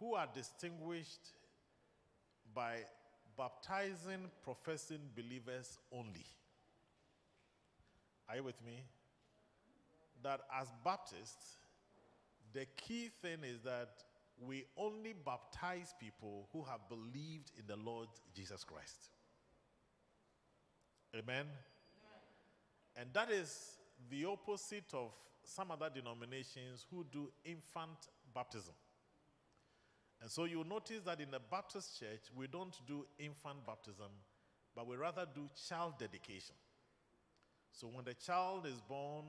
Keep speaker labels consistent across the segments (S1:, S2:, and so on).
S1: who are distinguished by baptizing professing believers only. Are you with me? That as Baptists, the key thing is that we only baptize people who have believed in the Lord Jesus Christ. Amen? And that is the opposite of some other denominations who do infant baptism. And so you'll notice that in the Baptist church, we don't do infant baptism, but we rather do child dedication. So when the child is born,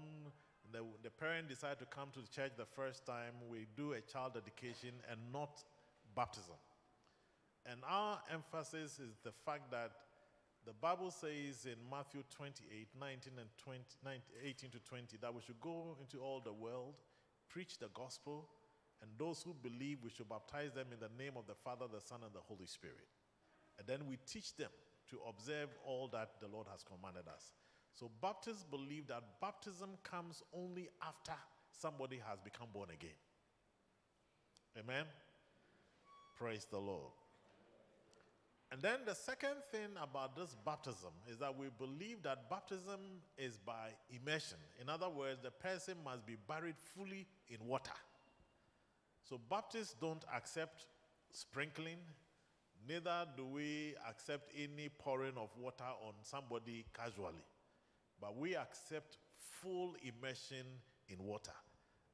S1: the, the parent decide to come to the church the first time, we do a child dedication and not baptism. And our emphasis is the fact that the Bible says in Matthew 28 19 and 20, 19, 18 to 20 that we should go into all the world, preach the gospel, and those who believe we should baptize them in the name of the Father, the Son, and the Holy Spirit. And then we teach them to observe all that the Lord has commanded us. So Baptists believe that baptism comes only after somebody has become born again. Amen. Praise the Lord. And then the second thing about this baptism is that we believe that baptism is by immersion. In other words, the person must be buried fully in water. So Baptists don't accept sprinkling, neither do we accept any pouring of water on somebody casually. But we accept full immersion in water.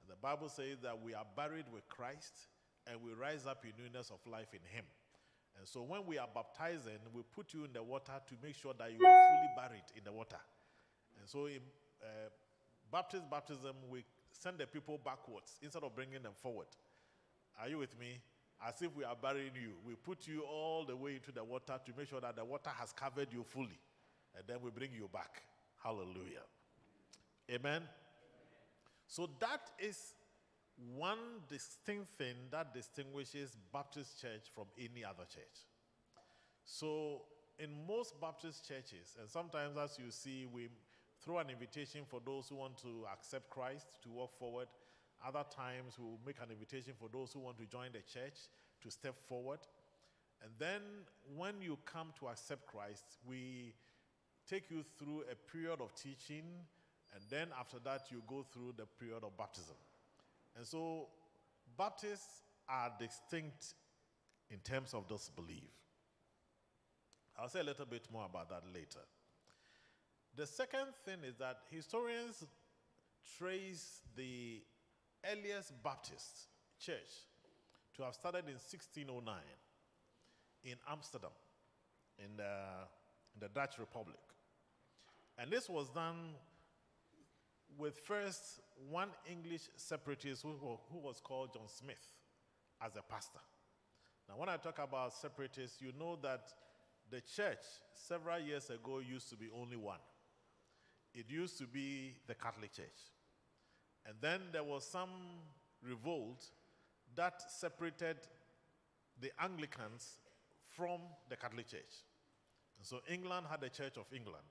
S1: And the Bible says that we are buried with Christ and we rise up in newness of life in Him. And so when we are baptizing, we put you in the water to make sure that you are fully buried in the water. And so in uh, Baptist baptism, we send the people backwards instead of bringing them forward. Are you with me? As if we are burying you. We put you all the way into the water to make sure that the water has covered you fully. And then we bring you back. Hallelujah. Amen. So that is one distinct thing that distinguishes Baptist church from any other church. So, in most Baptist churches, and sometimes as you see, we throw an invitation for those who want to accept Christ to walk forward. Other times, we will make an invitation for those who want to join the church to step forward. And then, when you come to accept Christ, we take you through a period of teaching, and then after that, you go through the period of baptism. And so, Baptists are distinct in terms of this belief. I'll say a little bit more about that later. The second thing is that historians trace the earliest Baptist church to have started in 1609 in Amsterdam, in the, in the Dutch Republic. And this was done with first one English separatist who, who was called John Smyth as a pastor. Now, when I talk about separatists, you know that the church several years ago used to be only one. It used to be the Catholic Church. And then there was some revolt that separated the Anglicans from the Catholic Church. And so England had the Church of England.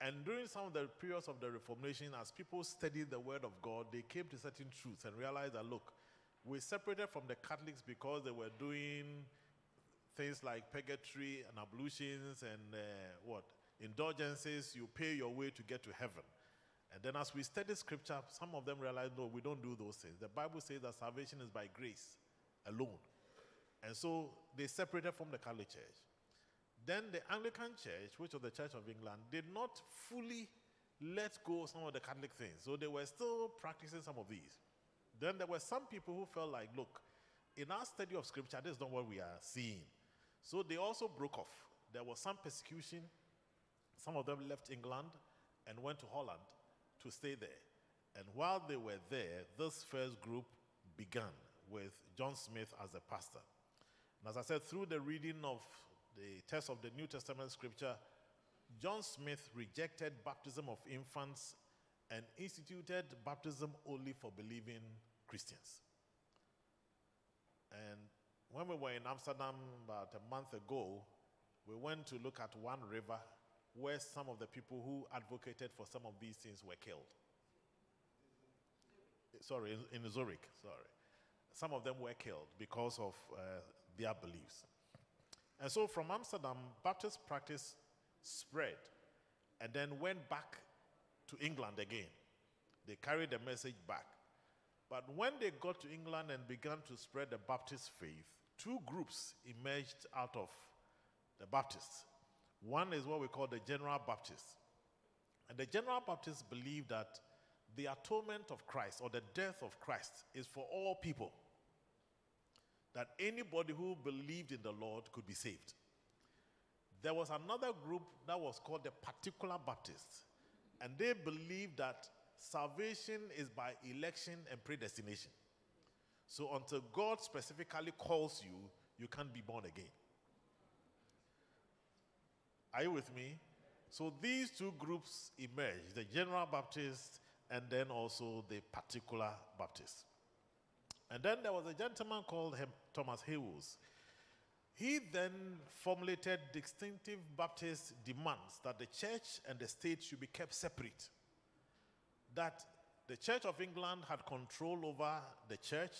S1: And during some of the periods of the Reformation, as people studied the Word of God, they came to certain truths and realized that, look, we separated from the Catholics because they were doing things like purgatory and ablutions and uh, what? Indulgences, you pay your way to get to heaven. And then as we study scripture, some of them realized, no, we don't do those things. The Bible says that salvation is by grace alone. And so they separated from the Catholic Church. Then the Anglican Church, which was the Church of England, did not fully let go some of the Catholic things. So they were still practicing some of these. Then there were some people who felt like, look, in our study of scripture, this is not what we are seeing. So they also broke off. There was some persecution. Some of them left England and went to Holland to stay there. And while they were there, this first group began with John Smyth as a pastor. And as I said, through the reading of the text of the New Testament scripture, John Smyth rejected baptism of infants and instituted baptism only for believing Christians. And when we were in Amsterdam about a month ago, we went to look at one river where some of the people who advocated for some of these things were killed. Sorry, in, in Zurich, sorry. some of them were killed because of uh, their beliefs. And so from Amsterdam, Baptist practice spread and then went back to England again. They carried the message back. But when they got to England and began to spread the Baptist faith, two groups emerged out of the Baptists. One is what we call the General Baptists. And the General Baptists believe that the atonement of Christ or the death of Christ is for all people. That anybody who believed in the Lord could be saved. There was another group that was called the Particular Baptists, and they believed that salvation is by election and predestination. So until God specifically calls you, you can't be born again. Are you with me? So these two groups emerged the General Baptist and then also the Particular Baptist. And then there was a gentleman called Thomas Helwys. He then formulated distinctive Baptist demands that the church and the state should be kept separate. That the Church of England had control over the church,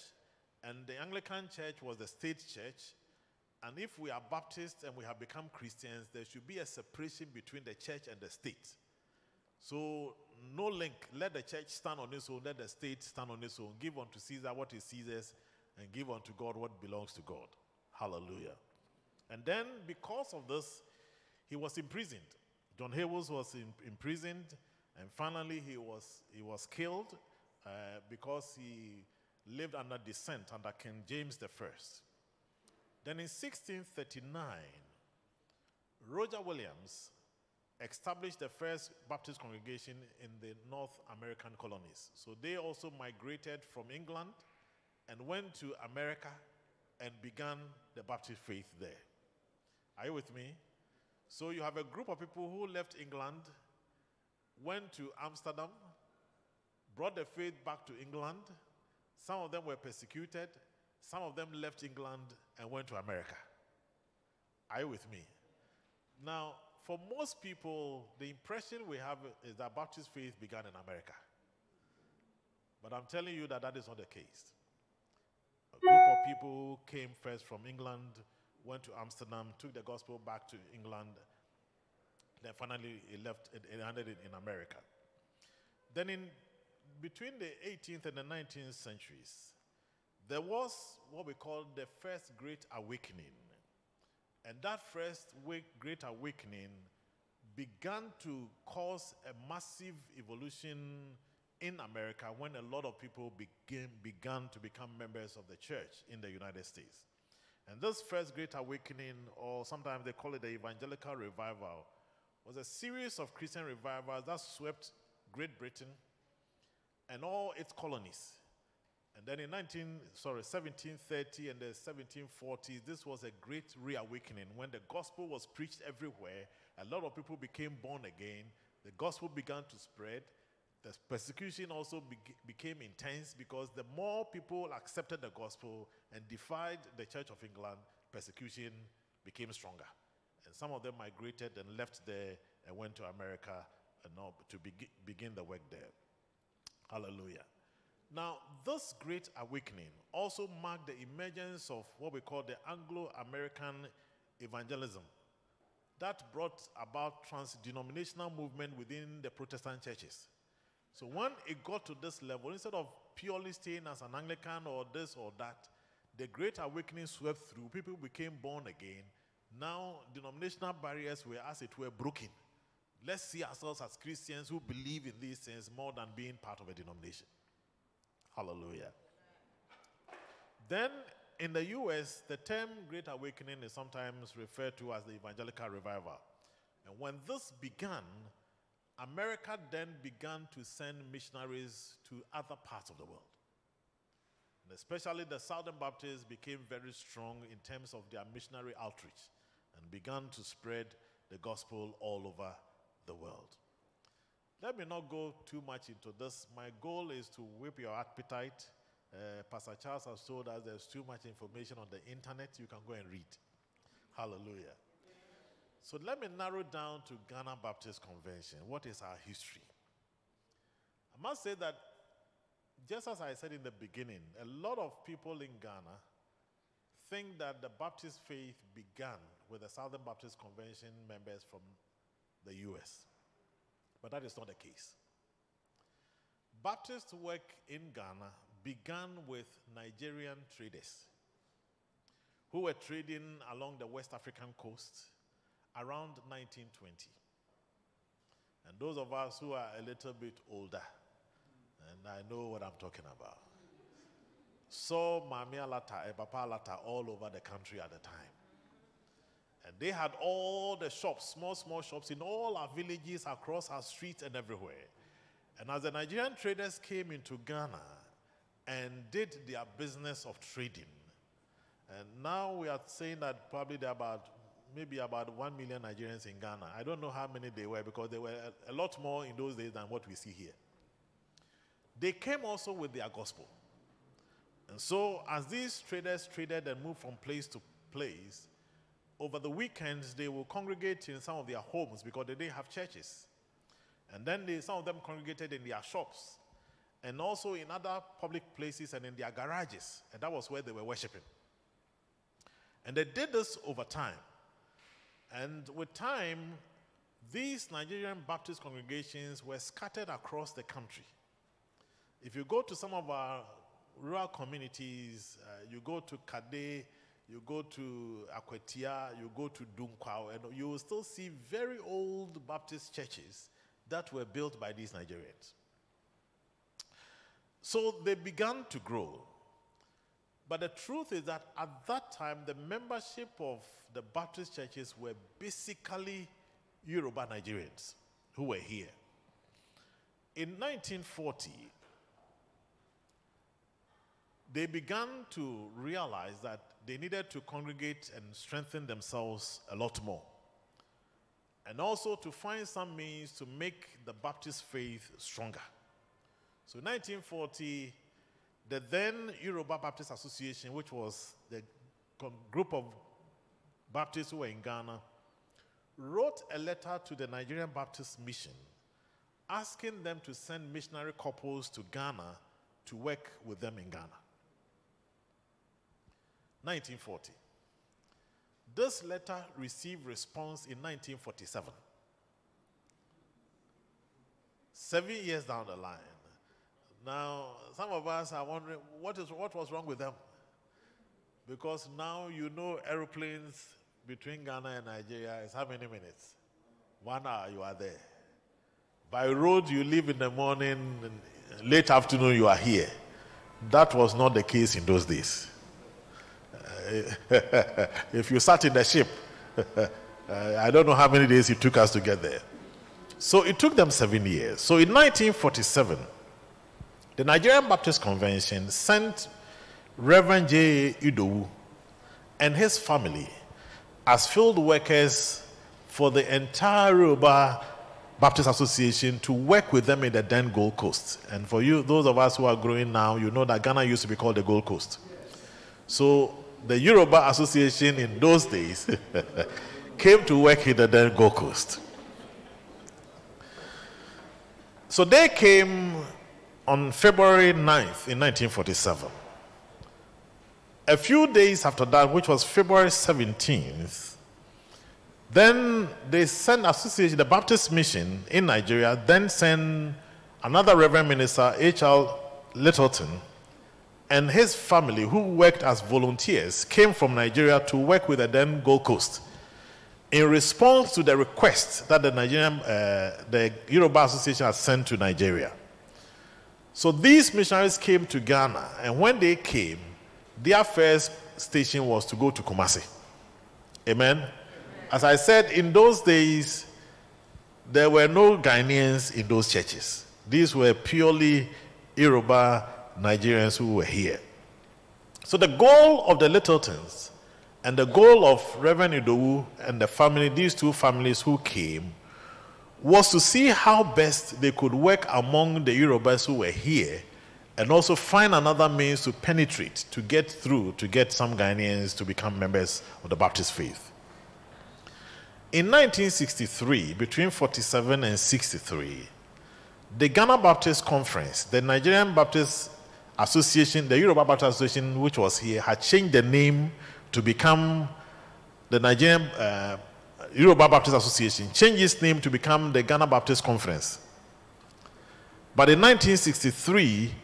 S1: and the Anglican Church was the state church. And if we are Baptists and we have become Christians, there should be a separation between the church and the state. So, no link. Let the church stand on its own, let the state stand on its own. Give unto Caesar what is Caesar's, and give unto God what belongs to God. Hallelujah. And then, because of this, he was imprisoned. John Helwys was in, imprisoned, and finally, he was, he was killed uh, because he lived under descent under King James I. Then in 1639, Roger Williams established the first Baptist congregation in the North American colonies. So they also migrated from England and went to America and began the Baptist faith there. Are you with me? So you have a group of people who left England, went to Amsterdam, brought the faith back to England. Some of them were persecuted. Some of them left England and went to America. Are you with me? Now, for most people, the impression we have is that Baptist faith began in America. But I'm telling you that that is not the case. A group of people came first from England, went to Amsterdam, took the gospel back to England, then finally it left, it, landed in America. Then in between the 18th and the 19th centuries, there was what we call the first great awakening. And that first great awakening began to cause a massive evolution in America when a lot of people began, began to become members of the church in the United States. And this first great awakening, or sometimes they call it the evangelical revival, was a series of Christian revivals that swept Great Britain and all its colonies. And then in 19, sorry, 1730 and the 1740s, this was a great reawakening when the gospel was preached everywhere. A lot of people became born again. The gospel began to spread. The persecution also be- became intense because the more people accepted the gospel and defied the Church of England, persecution became stronger. And some of them migrated and left there and went to America and to be- begin the work there. Hallelujah. Now, this great awakening also marked the emergence of what we call the Anglo American evangelism that brought about trans denominational movement within the Protestant churches. So, when it got to this level, instead of purely staying as an Anglican or this or that, the great awakening swept through. People became born again. Now, denominational barriers were, as it were, broken. Let's see ourselves as Christians who believe in these things more than being part of a denomination. Hallelujah. Then in the US, the term Great Awakening is sometimes referred to as the Evangelical Revival. And when this began, America then began to send missionaries to other parts of the world. And especially the Southern Baptists became very strong in terms of their missionary outreach and began to spread the gospel all over the world. Let me not go too much into this. My goal is to whip your appetite. Uh, Pastor Charles has told us there's too much information on the internet. You can go and read. Hallelujah. So let me narrow down to Ghana Baptist Convention. What is our history? I must say that just as I said in the beginning, a lot of people in Ghana think that the Baptist faith began with the Southern Baptist Convention members from the US. But that is not the case. Baptist work in Ghana began with Nigerian traders who were trading along the West African coast around 1920. And those of us who are a little bit older, and I know what I'm talking about, saw Mami Alata and Papa Alata all over the country at the time. And they had all the shops, small, small shops in all our villages, across our streets, and everywhere. And as the Nigerian traders came into Ghana and did their business of trading, and now we are saying that probably there are about maybe about 1 million Nigerians in Ghana. I don't know how many they were because there were a, a lot more in those days than what we see here. They came also with their gospel. And so, as these traders traded and moved from place to place, over the weekends they will congregate in some of their homes because they didn't have churches. And then they, some of them congregated in their shops and also in other public places and in their garages. And that was where they were worshiping. And they did this over time. And with time, these Nigerian Baptist congregations were scattered across the country. If you go to some of our rural communities, uh, you go to Kade, you go to Akwatia, you go to Dunkwao, and you will still see very old Baptist churches that were built by these Nigerians. So they began to grow. But the truth is that at that time, the membership of the Baptist churches were basically Yoruba Nigerians who were here. In 1940, they began to realize that they needed to congregate and strengthen themselves a lot more. And also to find some means to make the Baptist faith stronger. So, in 1940, the then Yoruba Baptist Association, which was the group of Baptists who were in Ghana, wrote a letter to the Nigerian Baptist Mission asking them to send missionary couples to Ghana to work with them in Ghana. 1940. This letter received response in 1947. Seven years down the line. Now, some of us are wondering what, is, what was wrong with them? Because now you know aeroplanes between Ghana and Nigeria is how many minutes? One hour you are there. By road, you leave in the morning, late afternoon, you are here. That was not the case in those days. if you sat in the ship, I don't know how many days it took us to get there. So it took them seven years. So in 1947, the Nigerian Baptist Convention sent Reverend J. Idowu and his family as field workers for the entire Yoruba Baptist Association to work with them in the then Gold Coast. And for you, those of us who are growing now, you know that Ghana used to be called the Gold Coast. So the Yoruba Association in those days came to work in the then Gold Coast. So they came on February 9th in 1947. A few days after that, which was February 17th, then they sent association, the Baptist Mission in Nigeria, then sent another Reverend Minister, H.L. Littleton, and his family, who worked as volunteers, came from Nigeria to work with the then Gold Coast in response to the request that the Nigerian, uh, the Yoruba Association had sent to Nigeria. So these missionaries came to Ghana, and when they came, their first station was to go to Kumasi. Amen? As I said, in those days, there were no Ghanaians in those churches. These were purely Yoruba Nigerians who were here. So the goal of the Littletons and the goal of Reverend Idowu and the family, these two families who came, was to see how best they could work among the Yorubas who were here and also find another means to penetrate, to get through, to get some Ghanaians to become members of the Baptist faith. In 1963, between 47 and 63, the Ghana Baptist Conference, the Nigerian Baptist Association, the Yoruba Baptist Association, which was here, had changed the name to become the Nigerian uh, Yoruba Baptist Association, changed its name to become the Ghana Baptist Conference. But in 1963,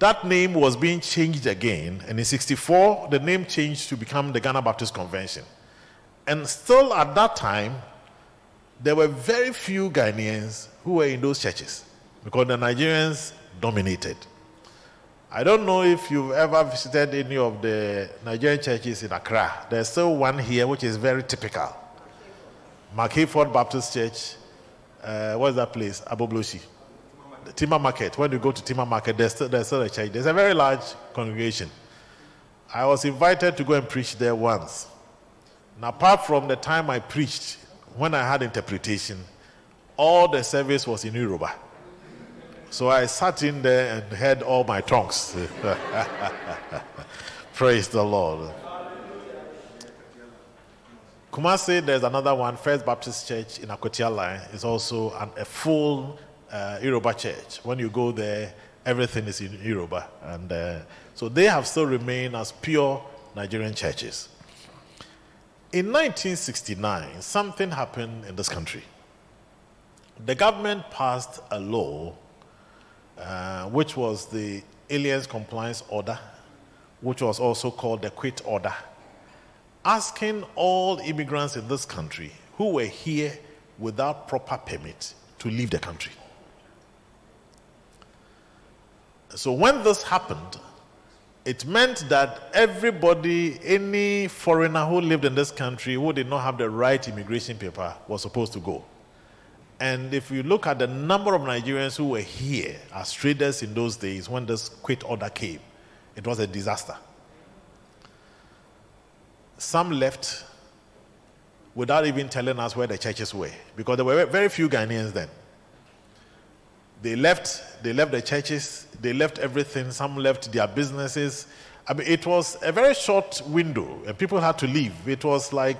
S1: that name was being changed again, and in 64, the name changed to become the Ghana Baptist Convention. And still at that time, there were very few Ghanaians who were in those churches because the Nigerians dominated. I don't know if you've ever visited any of the Nigerian churches in Accra. There's still one here which is very typical. McHayford Baptist Church. Uh, what's that place? Agbogbloshie. Timber Market. When you go to Timber Market, there's still, there's still a church. There's a very large congregation. I was invited to go and preach there once. And apart from the time I preached, when I had interpretation, all the service was in Yoruba. So I sat in there and heard all my tongues. Praise the Lord. Kumasi, there's another one, First Baptist Church in Line, is also an, a full uh, Yoruba church. When you go there, everything is in Yoruba. And uh, so they have still remained as pure Nigerian churches. In 1969, something happened in this country. The government passed a law, uh, which was the Aliens Compliance Order, which was also called the Quit Order, asking all immigrants in this country who were here without proper permit to leave the country. So when this happened, it meant that everybody, any foreigner who lived in this country who did not have the right immigration paper was supposed to go. And if you look at the number of Nigerians who were here as traders in those days when this quit order came, it was a disaster. Some left without even telling us where the churches were because there were very few Ghanaians then. They left, they left the churches, they left everything, some left their businesses. I mean, it was a very short window, and people had to leave. It was like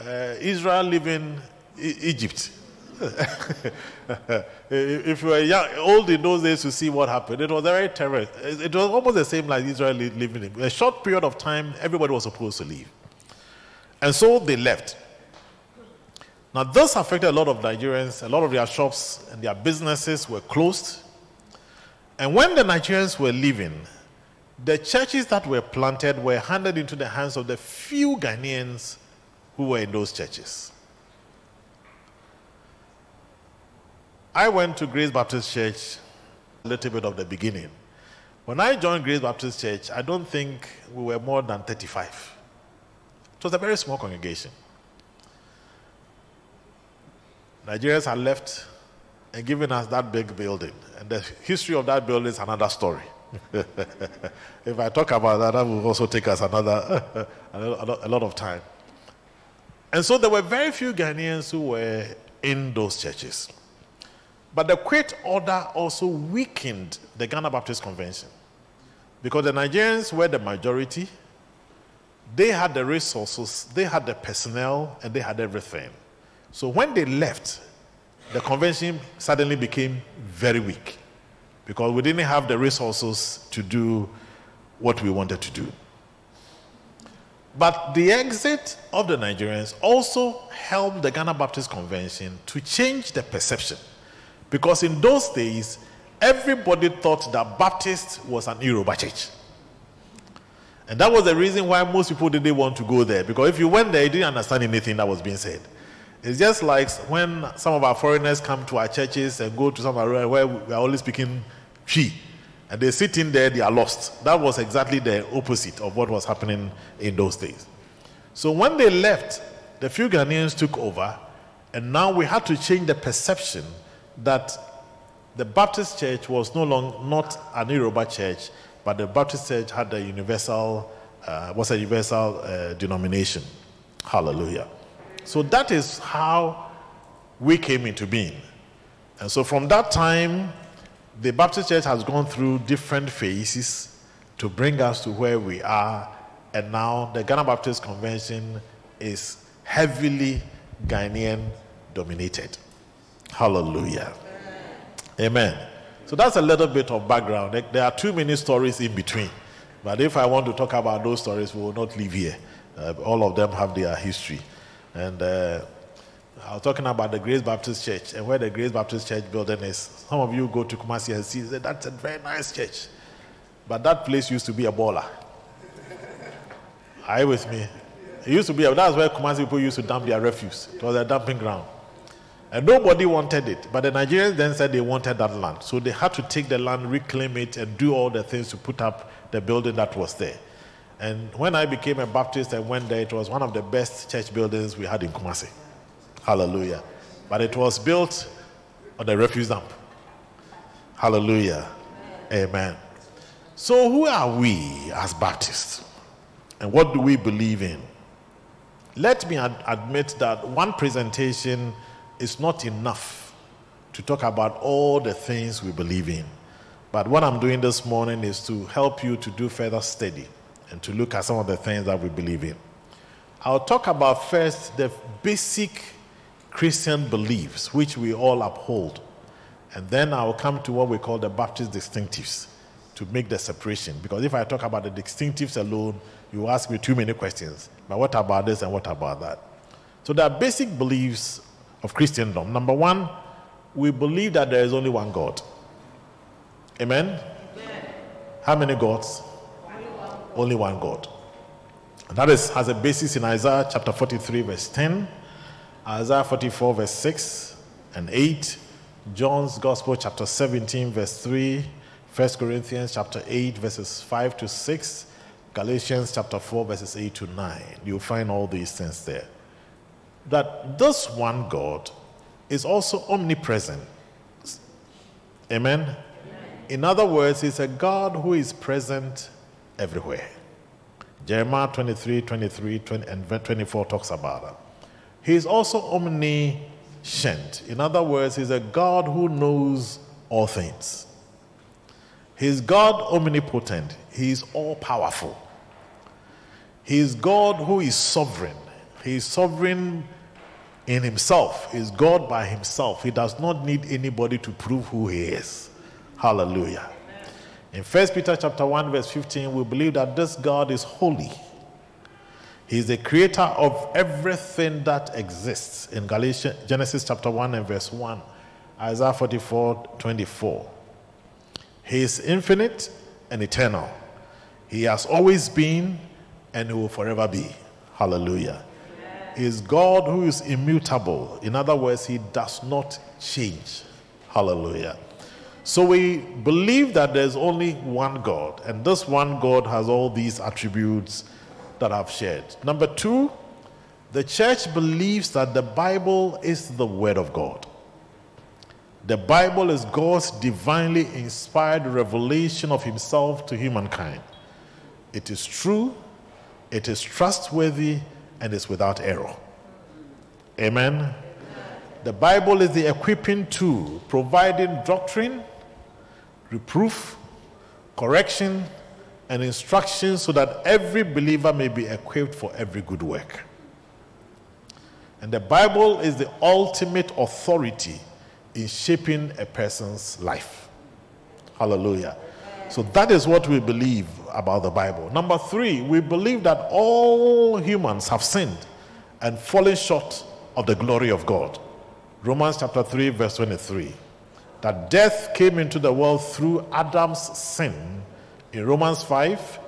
S1: uh, Israel leaving e- Egypt. if you were young, old in those days to see what happened, it was very terrible. It was almost the same like Israel living in a short period of time. Everybody was supposed to leave, and so they left. Now, this affected a lot of Nigerians. A lot of their shops and their businesses were closed. And when the Nigerians were leaving, the churches that were planted were handed into the hands of the few Ghanaians who were in those churches. I went to Grace Baptist Church a little bit of the beginning. When I joined Grace Baptist Church, I don't think we were more than 35. It was a very small congregation. Nigerians had left and given us that big building. And the history of that building is another story. if I talk about that, that will also take us another a lot of time. And so there were very few Ghanaians who were in those churches. But the quit order also weakened the Ghana Baptist Convention because the Nigerians were the majority. They had the resources, they had the personnel, and they had everything. So when they left, the convention suddenly became very weak because we didn't have the resources to do what we wanted to do. But the exit of the Nigerians also helped the Ghana Baptist Convention to change the perception. Because in those days, everybody thought that Baptist was an Yoruba church. And that was the reason why most people didn't want to go there. Because if you went there, you didn't understand anything that was being said. It's just like when some of our foreigners come to our churches and go to some area where we are only speaking Twi, and they sit in there, they are lost. That was exactly the opposite of what was happening in those days. So when they left, the few Ghanaians took over, and now we had to change the perception that the Baptist church was no longer not an Yoruba church, but the Baptist church had a universal, uh, was a universal uh, denomination. Hallelujah. So that is how we came into being. And so from that time, the Baptist Church has gone through different phases to bring us to where we are. And now the Ghana Baptist Convention is heavily Ghanaian dominated. Hallelujah. Amen. So that's a little bit of background. There are too many stories in between. But if I want to talk about those stories, we will not leave here. Uh, all of them have their history. And uh, I was talking about the Grace Baptist Church and where the Grace Baptist Church building is. Some of you go to Kumasi and see that that's a very nice church. But that place used to be a baller. Are you with me? It used to be, that's where Kumasi people used to dump their refuse. It was a dumping ground. And nobody wanted it. But the Nigerians then said they wanted that land. So they had to take the land, reclaim it, and do all the things to put up the building that was there. And when I became a Baptist and went there, it was one of the best church buildings we had in Kumasi. Hallelujah. But it was built on the refuse dump. Hallelujah. Amen. Amen. So, who are we as Baptists? And what do we believe in? Let me ad- admit that one presentation is not enough to talk about all the things we believe in. But what I'm doing this morning is to help you to do further study and to look at some of the things that we believe in. I'll talk about first the basic Christian beliefs which we all uphold. And then I'll come to what we call the Baptist distinctives to make the separation. Because if I talk about the distinctives alone, you ask me too many questions. But what about this and what about that? So there are basic beliefs of Christendom. Number one, we believe that there is only one God. Amen? Amen. How many gods? Only one, God. And that is, has a basis in Isaiah chapter 43, verse 10, Isaiah 44, verse 6 and 8, John's Gospel, chapter 17, verse 3, 1 Corinthians chapter 8, verses 5 to 6, Galatians chapter 4, verses 8 to 9. You'll find all these things there. That this one God is also omnipresent. Amen? Amen? In other words, He's a God who is present everywhere. Jeremiah 23, 23, 20, and 24 talks about that. He is also omniscient. In other words, He's a God who knows all things. He's God omnipotent. He is all powerful. He is God who is sovereign. He is sovereign in himself. He is God by himself. He does not need anybody to prove who he is. Hallelujah. In 1 Peter chapter 1, verse 15, we believe that this God is holy. He is the creator of everything that exists. In Galatians, Genesis chapter 1 and verse 1, Isaiah 44, 24. He is infinite and eternal. He has always been and he will forever be. Hallelujah. Is God who is immutable. In other words, he does not change. Hallelujah. So we believe that there's only one God, and this one God has all these attributes that I've shared. Number two, the church believes that the Bible is the Word of God. The Bible is God's divinely inspired revelation of Himself to humankind. It is true, it is trustworthy, and is without error. Amen. The Bible is the equipping tool providing doctrine, reproof, correction, and instruction so that every believer may be equipped for every good work. And the Bible is the ultimate authority in shaping a person's life. Hallelujah. So that is what we believe about the Bible. Number three, we believe that all humans have sinned and fallen short of the glory of God. Romans chapter 3, verse 23. That death came into the world through Adam's sin in Romans 5,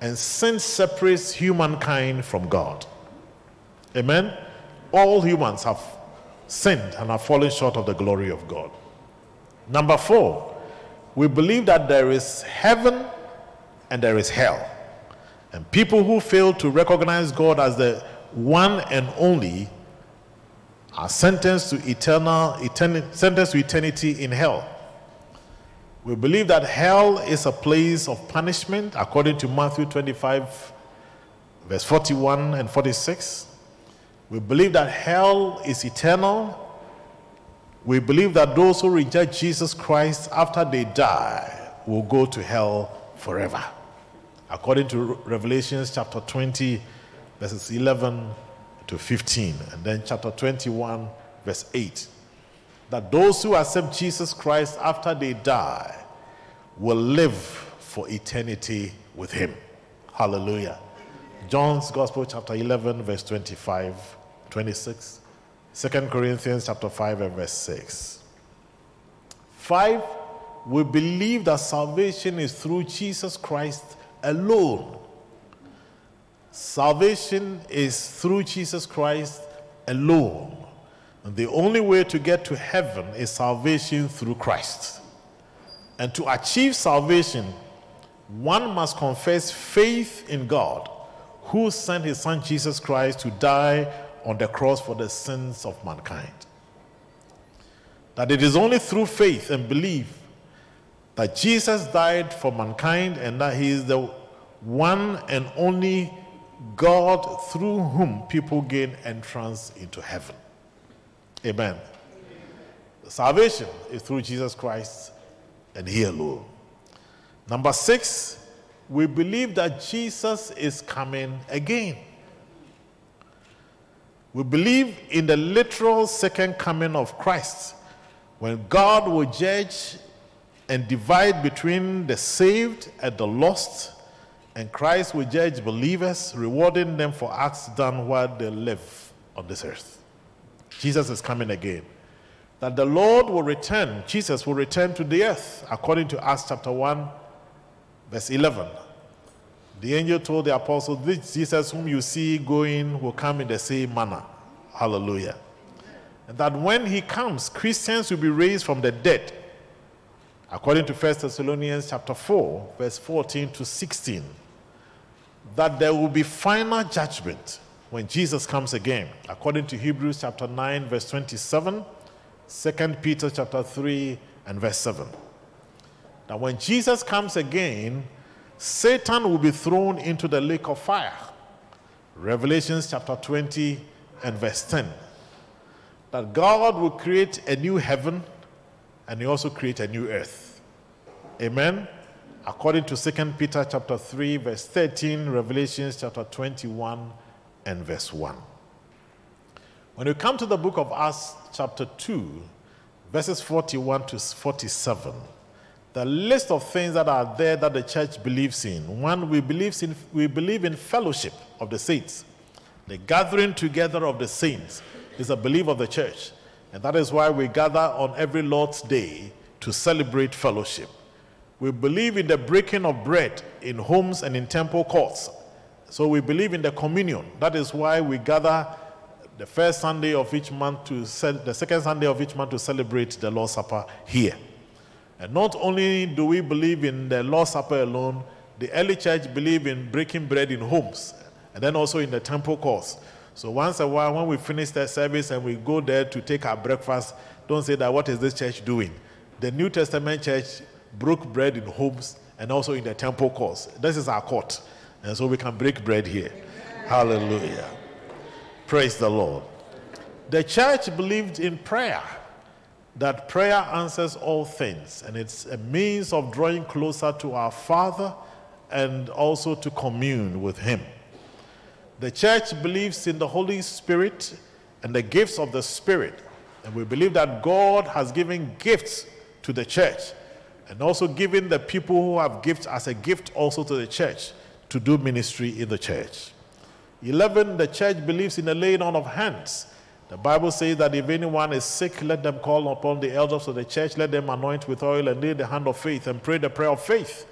S1: and sin separates humankind from God. Amen? All humans have sinned and have fallen short of the glory of God. Number four, we believe that there is heaven and there is hell. And people who fail to recognize God as the one and only are sentenced to eternal, eternity, sentenced to eternity in hell. We believe that hell is a place of punishment according to Matthew 25, verse 41 and 46. We believe that hell is eternal. We believe that those who reject Jesus Christ after they die will go to hell forever according to Revelations chapter 20, verses 11 to 15, and then chapter 21, verse 8. that those who accept Jesus Christ after they die will live for eternity with him. Hallelujah. John's Gospel, chapter 11, verse 25, 26. 2 Corinthians, chapter 5, and verse 6. 5. We believe that salvation is through Jesus Christ alone. Salvation is through Jesus Christ alone. And the only way to get to heaven is salvation through Christ. And to achieve salvation, one must confess faith in God, who sent his son Jesus Christ to die on the cross for the sins of mankind. That it is only through faith and belief that Jesus died for mankind and that he is the one and only God through whom people gain entrance into heaven. Amen. Salvation is through Jesus Christ and He alone. Number six, we believe that Jesus is coming again. We believe in the literal second coming of Christ when God will judge and divide between the saved and the lost, and Christ will judge believers, rewarding them for acts done while they live on this earth. Jesus is coming again. That the Lord will return, Jesus will return to the earth, according to Acts chapter 1, verse 11. The angel told the apostle, This Jesus whom you see going will come in the same manner. Hallelujah. And that when he comes, Christians will be raised from the dead. According to 1 Thessalonians chapter 4, verse 14 to 16. That there will be final judgment when Jesus comes again, according to Hebrews chapter 9, verse 27, 2 Peter chapter 3, and verse 7. Now, when Jesus comes again, Satan will be thrown into the lake of fire. Revelations chapter 20 and verse 10. That God will create a new heaven and he also create a new earth. Amen. According to 2 Peter chapter 3 verse 13, Revelations chapter 21 and verse 1. When you come to the book of Acts, chapter 2, verses 41 to 47, the list of things that are there that the church believes in. One, we believe in, we believe in fellowship of the saints. The gathering together of the saints is a belief of the church. And that is why we gather on every Lord's Day to celebrate fellowship. We believe in the breaking of bread in homes and in temple courts so we believe in the communion. That is why we gather the first Sunday of each month to the second Sunday of each month to celebrate the Lord's Supper here. And not only do we believe in the Lord's Supper alone, the early church believed in breaking bread in homes and then also in the temple courts. So once a while, when we finish the service and we go there to take our breakfast, don't say that what is this church doing? The New Testament church broke bread in homes and also in the temple courts. This is our court. And so we can break bread here. Hallelujah. Praise the Lord. The church believed in prayer, that prayer answers all things, and it's a means of drawing closer to our Father and also to commune with Him. The church believes in the Holy Spirit and the gifts of the Spirit, and we believe that God has given gifts to the church and also given the people who have gifts as a gift also to the church to do ministry in the church. 11, the church believes in the laying on of hands. The Bible says that if anyone is sick, let them call upon the elders of the church, let them anoint with oil and lay the hand of faith and pray the prayer of faith,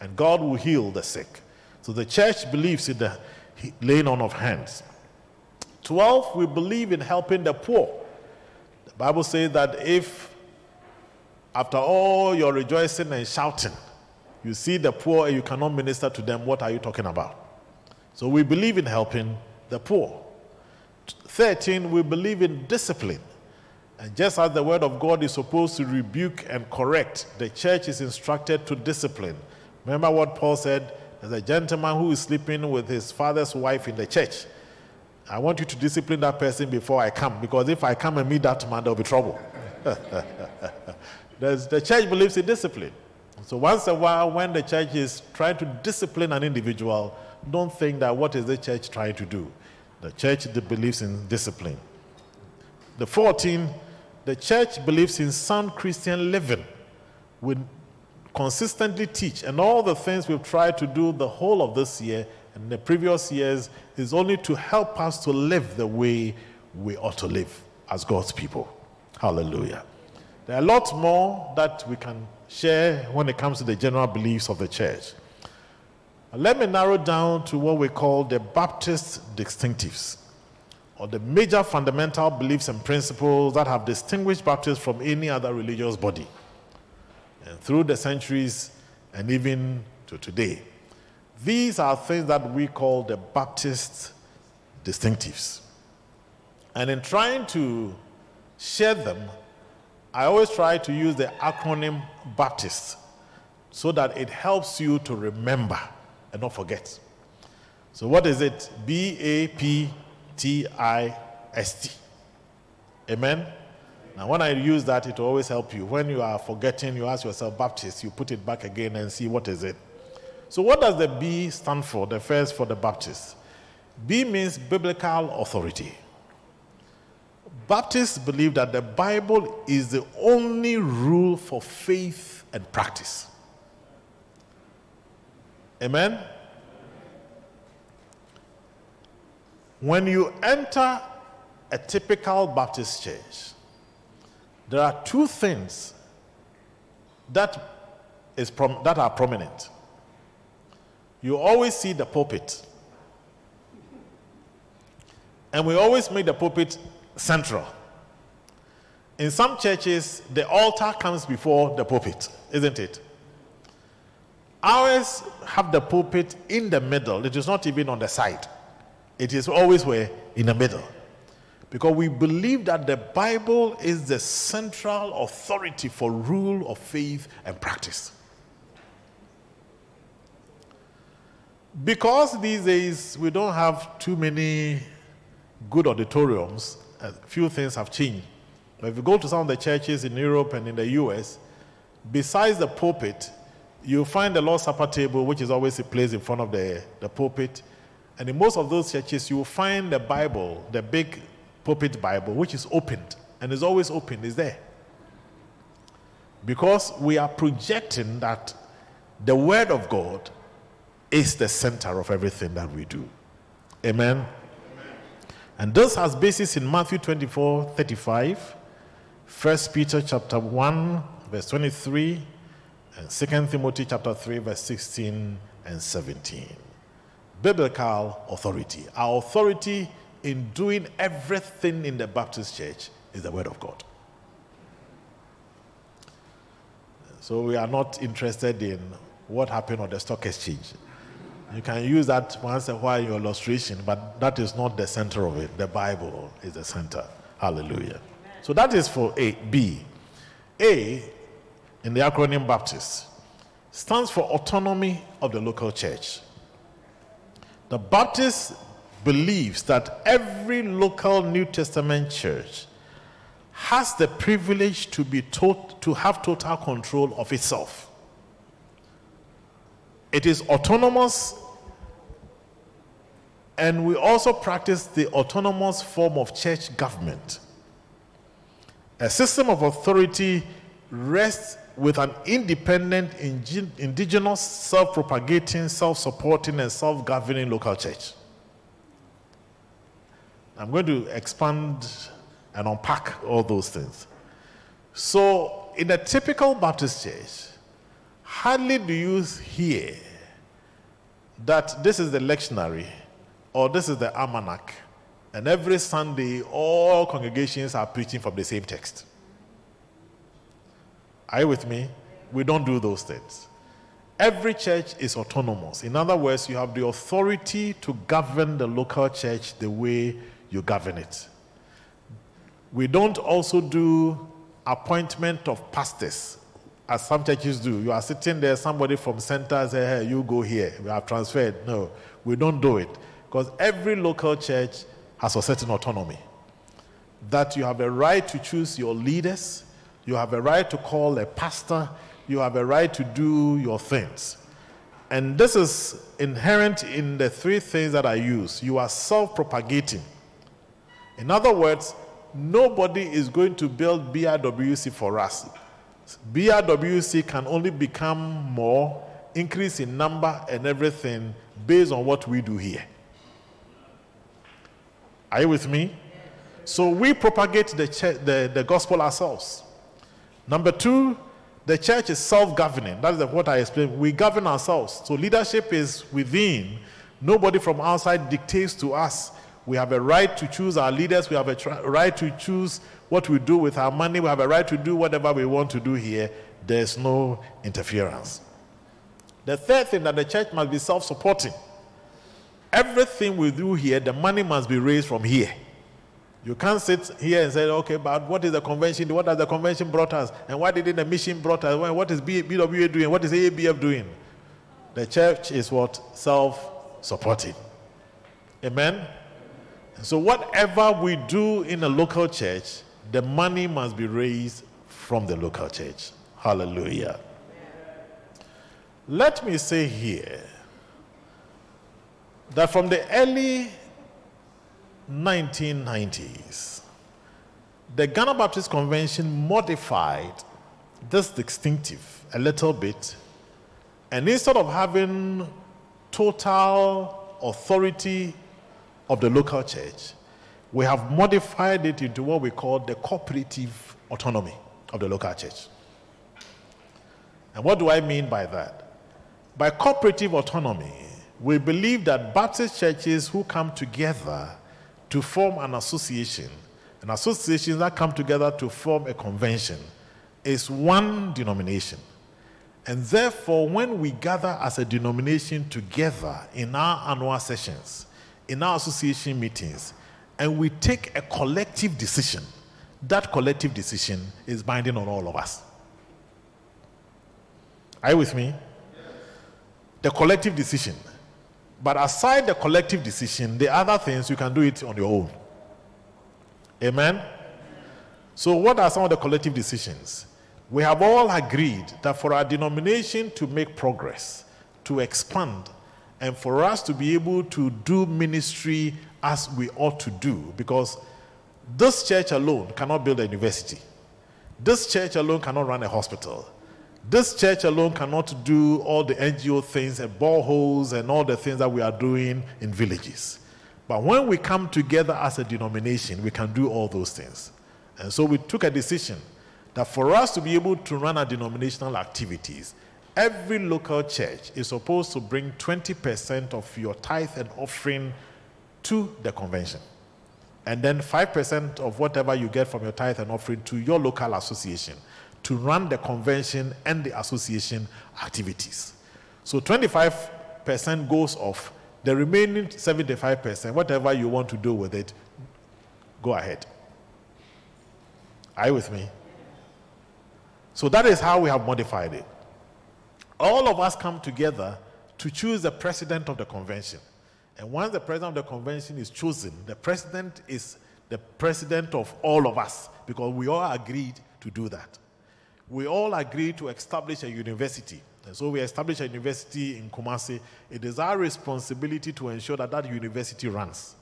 S1: and God will heal the sick. So the church believes in the laying on of hands. 12, we believe in helping the poor. The Bible says that if, after all your rejoicing and shouting, you see the poor and you cannot minister to them, what are you talking about? So we believe in helping the poor. 13, we believe in discipline. And just as the word of God is supposed to rebuke and correct, the church is instructed to discipline. Remember what Paul said? There's a gentleman who is sleeping with his father's wife in the church. I want you to discipline that person before I come, because if I come and meet that man, there'll be trouble. the church believes in discipline. So once a while, when the church is trying to discipline an individual, don't think that what is the church trying to do? The church believes in discipline. The 14, The church believes in sound Christian living. We consistently teach, and all the things we've tried to do the whole of this year and the previous years is only to help us to live the way we ought to live as God's people. Hallelujah. There are a lot more that we can share when it comes to the general beliefs of the church. Let me narrow down to what we call the Baptist distinctives, or the major fundamental beliefs and principles that have distinguished Baptists from any other religious body, and through the centuries and even to today. These are things that we call the Baptist distinctives. And in trying to share them, I always try to use the acronym Baptist so that it helps you to remember and not forget. So, what is it? B A P T I S T. Amen? Now, when I use that, it will always help you. When you are forgetting, you ask yourself, Baptist, you put it back again and see what is it. So, what does the B stand for? The first for the Baptist. B means biblical authority. Baptists believe that the Bible is the only rule for faith and practice. Amen? When you enter a typical Baptist church, there are two things that, is prom- that are prominent. You always see the pulpit, and we always make the pulpit central. In some churches, the altar comes before the pulpit, isn't it? Ours have the pulpit in the middle. It is not even on the side. It is always where? In the middle. Because we believe that the Bible is the central authority for rule of faith and practice. Because these days we don't have too many good auditoriums, a few things have changed. But if you go to some of the churches in Europe and in the US, besides the pulpit, you find the Lord's Supper table, which is always placed in front of the, the pulpit. And in most of those churches, you will find the Bible, the big pulpit Bible, which is opened and is always open, is there. Because we are projecting that the Word of God is the center of everything that we do. Amen. Amen. And this has basis in Matthew 24 35, 1 Peter chapter 1, verse 23, and 2 Timothy chapter 3, verse 16 and 17. Biblical authority. Our authority in doing everything in the Baptist church is the Word of God. So we are not interested in what happened on the stock exchange. You can use that once in a while in your illustration, but that is not the center of it. The Bible is the center. Hallelujah. So that is for A. B. A in the acronym Baptist stands for autonomy of the local church. The Baptist believes that every local New Testament church has the privilege to be taught to have total control of itself. It is autonomous, and we also practice the autonomous form of church government. A system of authority rests with an independent, indigenous, self propagating, self supporting, and self governing local church. I'm going to expand and unpack all those things. So, in a typical Baptist church, hardly do you hear that this is the lectionary or this is the almanac, and every Sunday all congregations are preaching from the same text. Are you with me? We don't do those things. Every church is autonomous. In other words, you have the authority to govern the local church the way you govern it. We don't also do appointment of pastors, as some churches do. You are sitting there, somebody from center say, hey, you go here. We have transferred. No, we don't do it. Because every local church has a certain autonomy. That you have a right to choose your leaders, you have a right to call a pastor. You have a right to do your things. And this is inherent in the three things that I use. You are self propagating. In other words, nobody is going to build BRWC for us. BRWC can only become more, increase in number and everything based on what we do here. Are you with me? So we propagate the, the, the gospel ourselves. Number two, the church is self governing. That is what I explained. We govern ourselves. So leadership is within. Nobody from outside dictates to us. We have a right to choose our leaders. We have a right to choose what we do with our money. We have a right to do whatever we want to do here. There's no interference. The third thing that the church must be self supporting. Everything we do here, the money must be raised from here. You can't sit here and say, okay, but what is the convention? What has the convention brought us? And why didn't the mission brought us? What is BWA doing? What is AABF doing? The church is what? Self supporting. Amen? So, whatever we do in a local church, the money must be raised from the local church. Hallelujah. Let me say here that from the early 1990s, the Ghana Baptist Convention modified this distinctive a little bit, and instead of having total authority of the local church, we have modified it into what we call the cooperative autonomy of the local church. And what do I mean by that? By cooperative autonomy, we believe that Baptist churches who come together to form an association, an association that come together to form a convention, is one denomination. And therefore, when we gather as a denomination together in our annual sessions, in our association meetings, and we take a collective decision, that collective decision is binding on all of us. Are you with me? The collective decision. But aside the collective decision, the other things you can do it on your own. Amen? So, what are some of the collective decisions? We have all agreed that for our denomination to make progress, to expand, and for us to be able to do ministry as we ought to do, because this church alone cannot build a university. This church alone cannot run a hospital. This church alone cannot do all the NGO things and boreholes and all the things that we are doing in villages. But when we come together as a denomination, we can do all those things. And so we took a decision that for us to be able to run our denominational activities, every local church is supposed to bring 20% of your tithe and offering to the convention. And then 5% of whatever you get from your tithe and offering to your local association to run the convention and the association activities. So 25% goes off. The remaining 75%, whatever you want to do with it, go ahead. Are you with me? So that is how we have modified it. All of us come together to choose the president of the convention. And once the president of the convention is chosen, the president is the president of all of us because we all agreed to do that we all agreed to establish a university. And so we established a university in Kumasi. It is our responsibility to ensure that that university runs.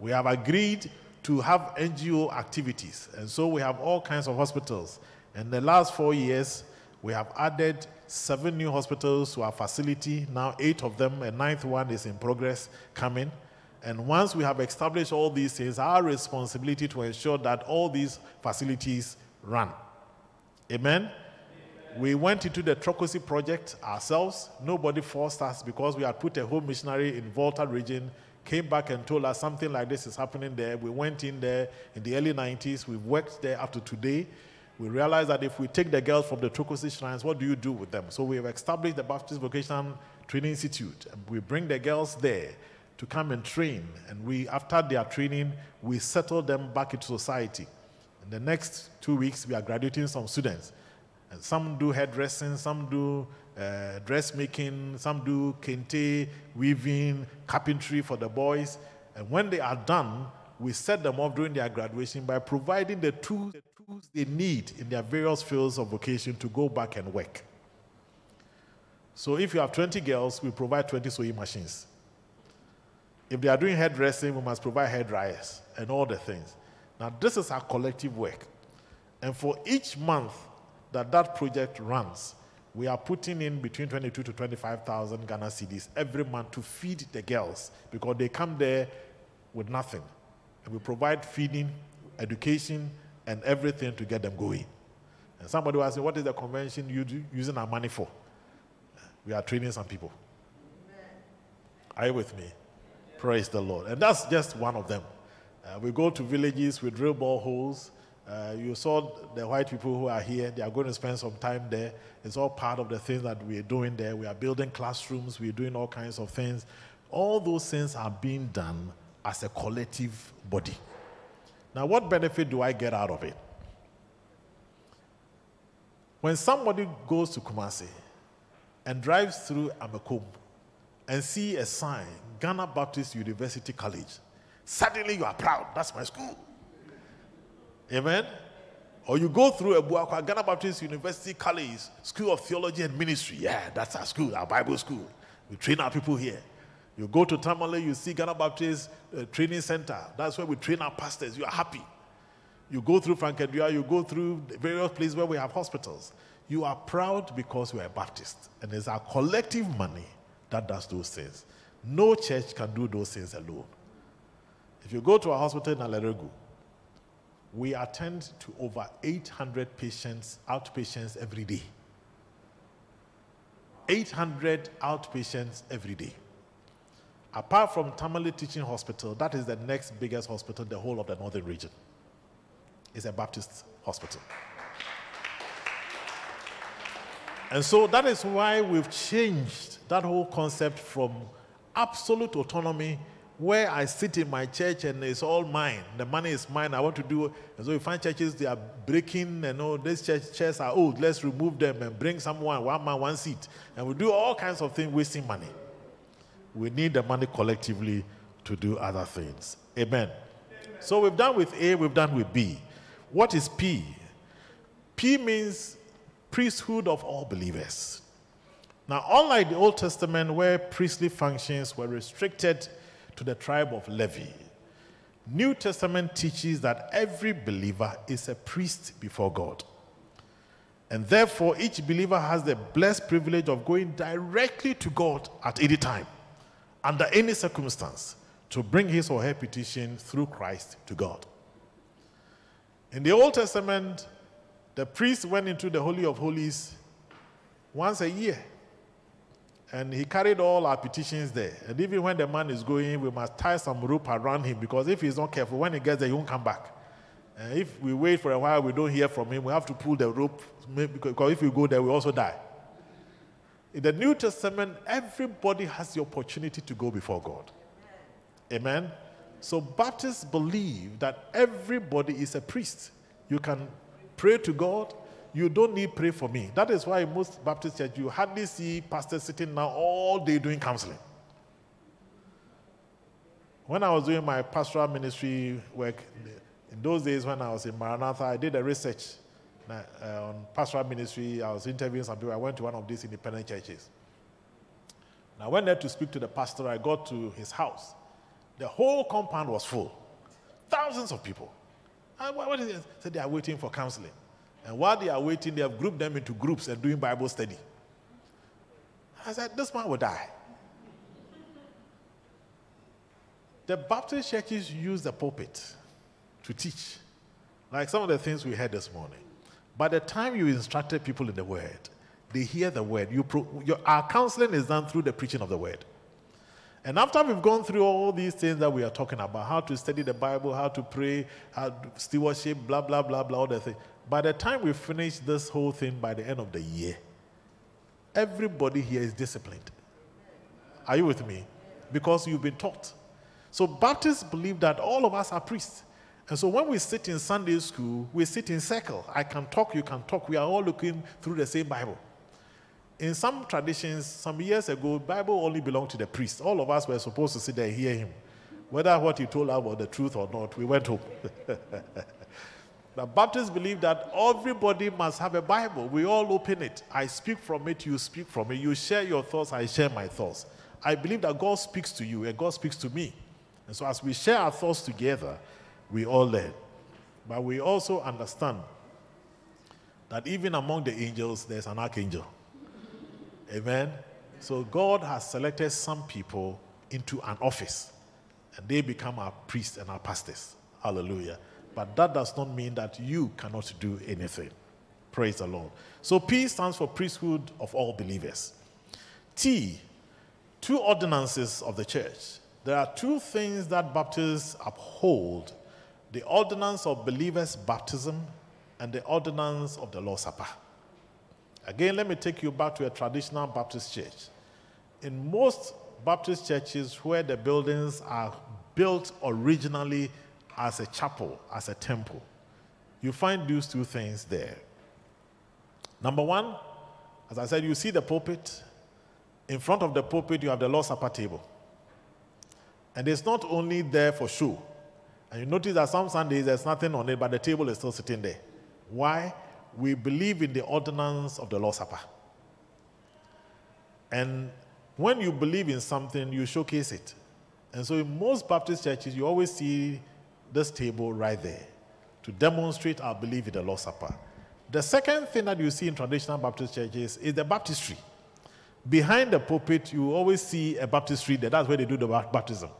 S1: We have agreed to have NGO activities. And so we have all kinds of hospitals. In the last four years, we have added seven new hospitals to our facility. Now, eight of them, a ninth one is in progress coming. And once we have established all these things, our responsibility to ensure that all these facilities run. Amen? We went into the Trokosi project ourselves. Nobody forced us because we had put a home missionary in Volta region, came back and told us something like this is happening there. We went in there in the early 90s. We've worked there up to today. We realized that if we take the girls from the Trokosi shrines, what do you do with them? So we have established the Baptist Vocational Training Institute. We bring the girls there to come and train. And we, after their training, we settle them back into society. The next two weeks, we are graduating some students. And some do hairdressing, some do uh, dressmaking, some do kente, weaving, carpentry for the boys. And when they are done, we set them off during their graduation by providing the tools, the tools they need in their various fields of vocation to go back and work. So if you have 20 girls, we provide 20 sewing machines. If they are doing hairdressing, we must provide hair dryers and all the things. Now, this is our collective work. And for each month that that project runs, we are putting in between 22 to 25,000 Ghana cedis every month to feed the girls because they come there with nothing. And we provide feeding, education, and everything to get them going. And somebody was saying, What is the convention you do, using our money for? We are training some people. Are you with me? Praise the Lord. And that's just one of them. Uh, we go to villages, we drill boreholes. Uh, you saw the white people who are here, they are going to spend some time there. It's all part of the things that we are doing there. We are building classrooms, we're doing all kinds of things. All those things are being done as a collective body. Now, what benefit do I get out of it? When somebody goes to Kumasi and drives through Amakom and see a sign, Ghana Baptist University College, suddenly you are proud. That's my school. Amen. Or you go through Abuakwa, Ghana Baptist University College, School of Theology and Ministry. Yeah, that's our school, our Bible school. We train our people here. You go to Tamale, you see Ghana Baptist uh, Training Center. That's where we train our pastors. You are happy. You go through Frankadua, you go through various places where we have hospitals. You are proud because we are Baptist. And it's our collective money that does those things. No church can do those things alone. If you go to a hospital in Nalerigu, we attend to over 800 patients, outpatients every day. 800 outpatients every day. Apart from Tamale Teaching Hospital, that is the next biggest hospital in the whole of the northern region. It's a Baptist hospital. And so that is why we've changed that whole concept from absolute autonomy where I sit in my church and it's all mine. The money is mine. I want to do. And so you find churches they are breaking and all these church chairs are old. Let's remove them and bring someone one man one seat. And we do all kinds of things wasting money. We need the money collectively to do other things. Amen. Amen. So we've done with A, we've done with B. What is P? P means priesthood of all believers. Now, unlike the Old Testament, where priestly functions were restricted to the tribe of Levi, New Testament teaches that every believer is a priest before God. And therefore, each believer has the blessed privilege of going directly to God at any time, under any circumstance, to bring his or her petition through Christ to God. In the Old Testament, the priest went into the Holy of Holies once a year. And he carried all our petitions there. And even when the man is going, we must tie some rope around him because if he's not careful, when he gets there, he won't come back. And if we wait for a while, we don't hear from him, we have to pull the rope because if we go there, we also die. In the New Testament, everybody has the opportunity to go before God. Amen. So Baptists believe that everybody is a priest. You can pray to God. You don't need pray for me. That is why most Baptist church you hardly see pastors sitting now all day doing counseling. When I was doing my pastoral ministry work, in those days when I was in Maranatha, I did a research uh, on pastoral ministry. I was interviewing some people. I went to one of these independent churches. And I went there to speak to the pastor. I got to his house. The whole compound was full. Thousands of people. And what is it? Said they are waiting for counseling. And while they are waiting, they have grouped them into groups and doing Bible study. I said, this man will die. The Baptist churches use the pulpit to teach, like some of the things we heard this morning. By the time you instructed people in the word, they hear the word. You pro, your, our counseling is done through the preaching of the word. And after we've gone through all these things that we are talking about, how to study the Bible, how to pray, how to stewardship, blah, blah, blah, blah, all the things. By the time we finish this whole thing by the end of the year, everybody here is disciplined. Are you with me? Because you've been taught. So Baptists believe that all of us are priests. And so when we sit in Sunday school, we sit in circle. I can talk, you can talk. We are all looking through the same Bible. In some traditions, some years ago, Bible only belonged to the priest. All of us were supposed to sit there and hear him. Whether what he told us was the truth or not, we went home. the Baptists believe that everybody must have a Bible. We all open it. I speak from it, you speak from it. You share your thoughts, I share my thoughts. I believe that God speaks to you and God speaks to me. And so as we share our thoughts together, we all learn. But we also understand that even among the angels, there's an archangel. Amen. So God has selected some people into an office, and they become our priests and our pastors. Hallelujah. But that does not mean that you cannot do anything. Praise the Lord. So P stands for priesthood of all believers. T, two ordinances of the church. There are two things that Baptists uphold the ordinance of believers' baptism and the ordinance of the Lord's Supper. Again, let me take you back to a traditional Baptist church. In most Baptist churches where the buildings are built originally as a chapel, as a temple, you find these two things there. Number one, as I said, you see the pulpit. In front of the pulpit, you have the Lord's Supper table. And it's not only there for show. And you notice that some Sundays there's nothing on it, but the table is still sitting there. Why? We believe in the ordinance of the Lord's Supper. And when you believe in something, you showcase it. And so in most Baptist churches, you always see this table right there to demonstrate our belief in the Lord's Supper. The second thing that you see in traditional Baptist churches is the baptistry. Behind the pulpit, you always see a baptistry there. That's where they do the baptism.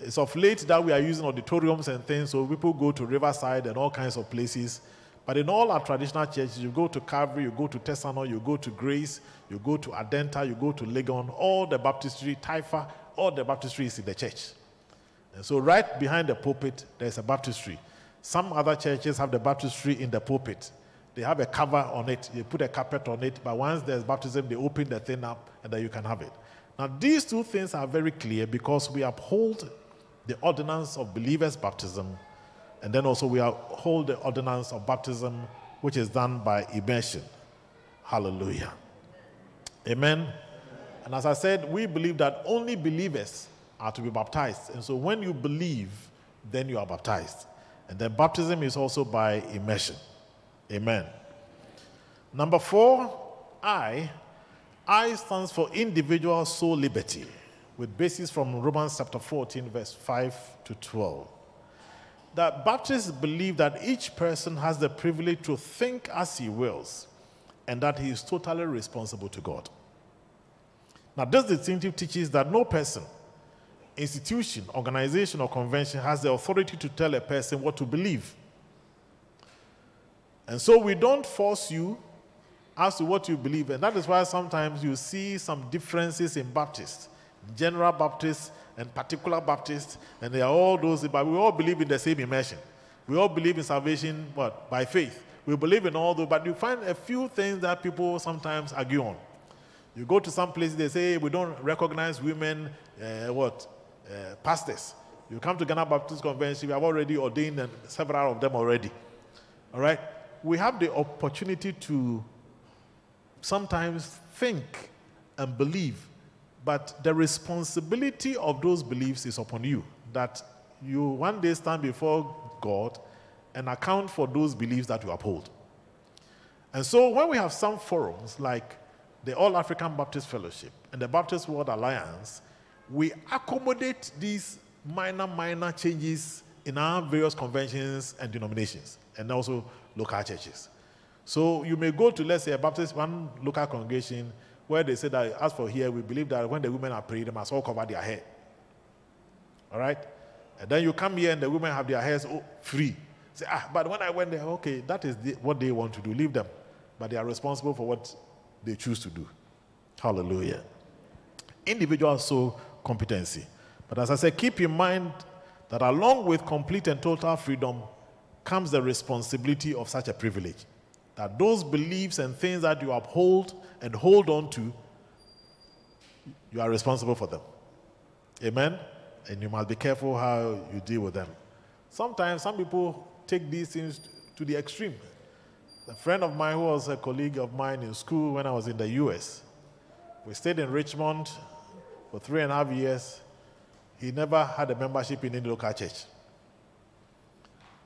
S1: It's of late that we are using auditoriums and things, so people go to Riverside and all kinds of places. But in all our traditional churches, you go to Calvary, you go to Tesano, you go to Grace, you go to Adenta, you go to Legon, all the baptistry, Taifa, all the baptistry is in the church. So right behind the pulpit, there's a baptistry. Some other churches have the baptistry in the pulpit. They have a cover on it, They put a carpet on it, but once there's baptism, they open the thing up and then you can have it. Now, these two things are very clear because we uphold the ordinance of believers' baptism, and then also we hold the ordinance of baptism, which is done by immersion. Hallelujah. Amen. And as I said, we believe that only believers are to be baptized. And so when you believe, then you are baptized. And then baptism is also by immersion. Amen. Number four, I. I stands for individual soul liberty with basis from Romans chapter 14, verse 5 to 12. That Baptists believe that each person has the privilege to think as he wills and that he is totally responsible to God. Now, this distinctive teaches that no person, institution, organization, or convention has the authority to tell a person what to believe. And so we don't force you as to what you believe. And that is why sometimes you see some differences in Baptists general Baptists and particular Baptists, and they are all those, but we all believe in the same immersion. We all believe in salvation, what? By faith. We believe in all those, but you find a few things that people sometimes argue on. You go to some places, they say, we don't recognize women, uh, what? Uh, pastors. You come to Ghana Baptist Convention, we have already ordained several of them already. All right? We have the opportunity to sometimes think and believe but the responsibility of those beliefs is upon you. That you one day stand before God and account for those beliefs that you uphold. And so when we have some forums like the All African Baptist Fellowship and the Baptist World Alliance, we accommodate these minor, minor changes in our various conventions and denominations, and also local churches. So you may go to, let's say, a Baptist, one local congregation, where they say that as for here, we believe that when the women are praying, they must all cover their hair. All right? And then you come here and the women have their hairs free. Say, ah, but when I went there, okay, that is the, what they want to do. Leave them. But they are responsible for what they choose to do. Hallelujah. Individual soul competency. But as I said, keep in mind that along with complete and total freedom comes the responsibility of such a privilege. That those beliefs and things that you uphold and hold on to, you are responsible for them. Amen? And you must be careful how you deal with them. Sometimes some people take these things to the extreme. A friend of mine who was a colleague of mine in school when I was in the US, we stayed in Richmond for three and a half years. He never had a membership in any local church.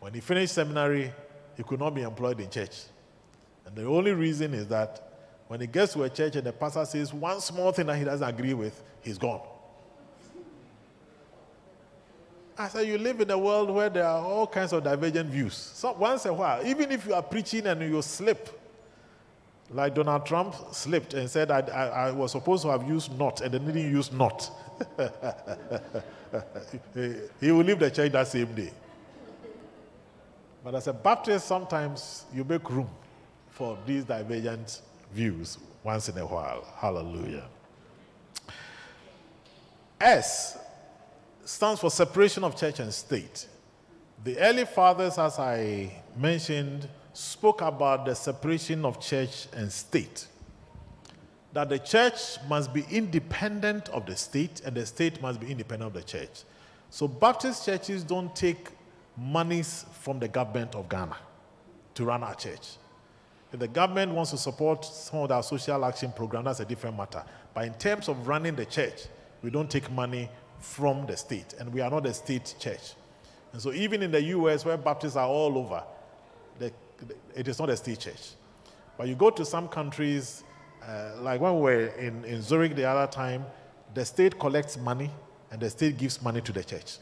S1: When he finished seminary, he could not be employed in church. And the only reason is that when he gets to a church and the pastor says one small thing that he doesn't agree with, he's gone. I said, You live in a world where there are all kinds of divergent views. So once in a while, even if you are preaching and you slip, like Donald Trump slipped and said, I, I, I was supposed to have used not, and then didn't use not. he will leave the church that same day. But as a Baptist, sometimes you make room for these divergent views once in a while. Hallelujah. S stands for separation of church and state. The early fathers, as I mentioned, spoke about the separation of church and state. That the church must be independent of the state and the state must be independent of the church. So Baptist churches don't take monies from the government of Ghana to run our church. If the government wants to support some of our social action program, that's a different matter. But in terms of running the church, we don't take money from the state, and we are not a state church. And so, even in the US, where Baptists are all over, it is not a state church. But you go to some countries, uh, like when we were in, in Zurich the other time, the state collects money and the state gives money to the church.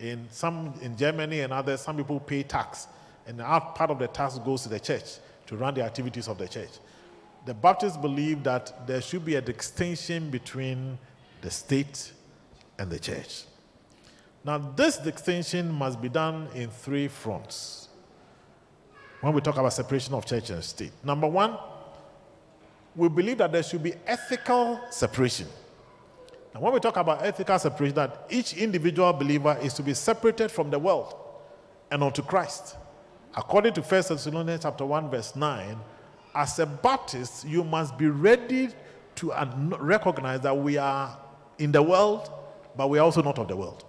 S1: In some in Germany and others, some people pay tax, and part of the tax goes to the church to run the activities of the church. The Baptists believe that there should be a distinction between the state and the church. Now, this distinction must be done in three fronts when we talk about separation of church and state. Number one, we believe that there should be ethical separation. Now, when we talk about ethical separation, that each individual believer is to be separated from the world and unto Christ. According to 1 Thessalonians chapter 1, verse 9, as a Baptist, you must be ready to recognize that we are in the world, but we are also not of the world.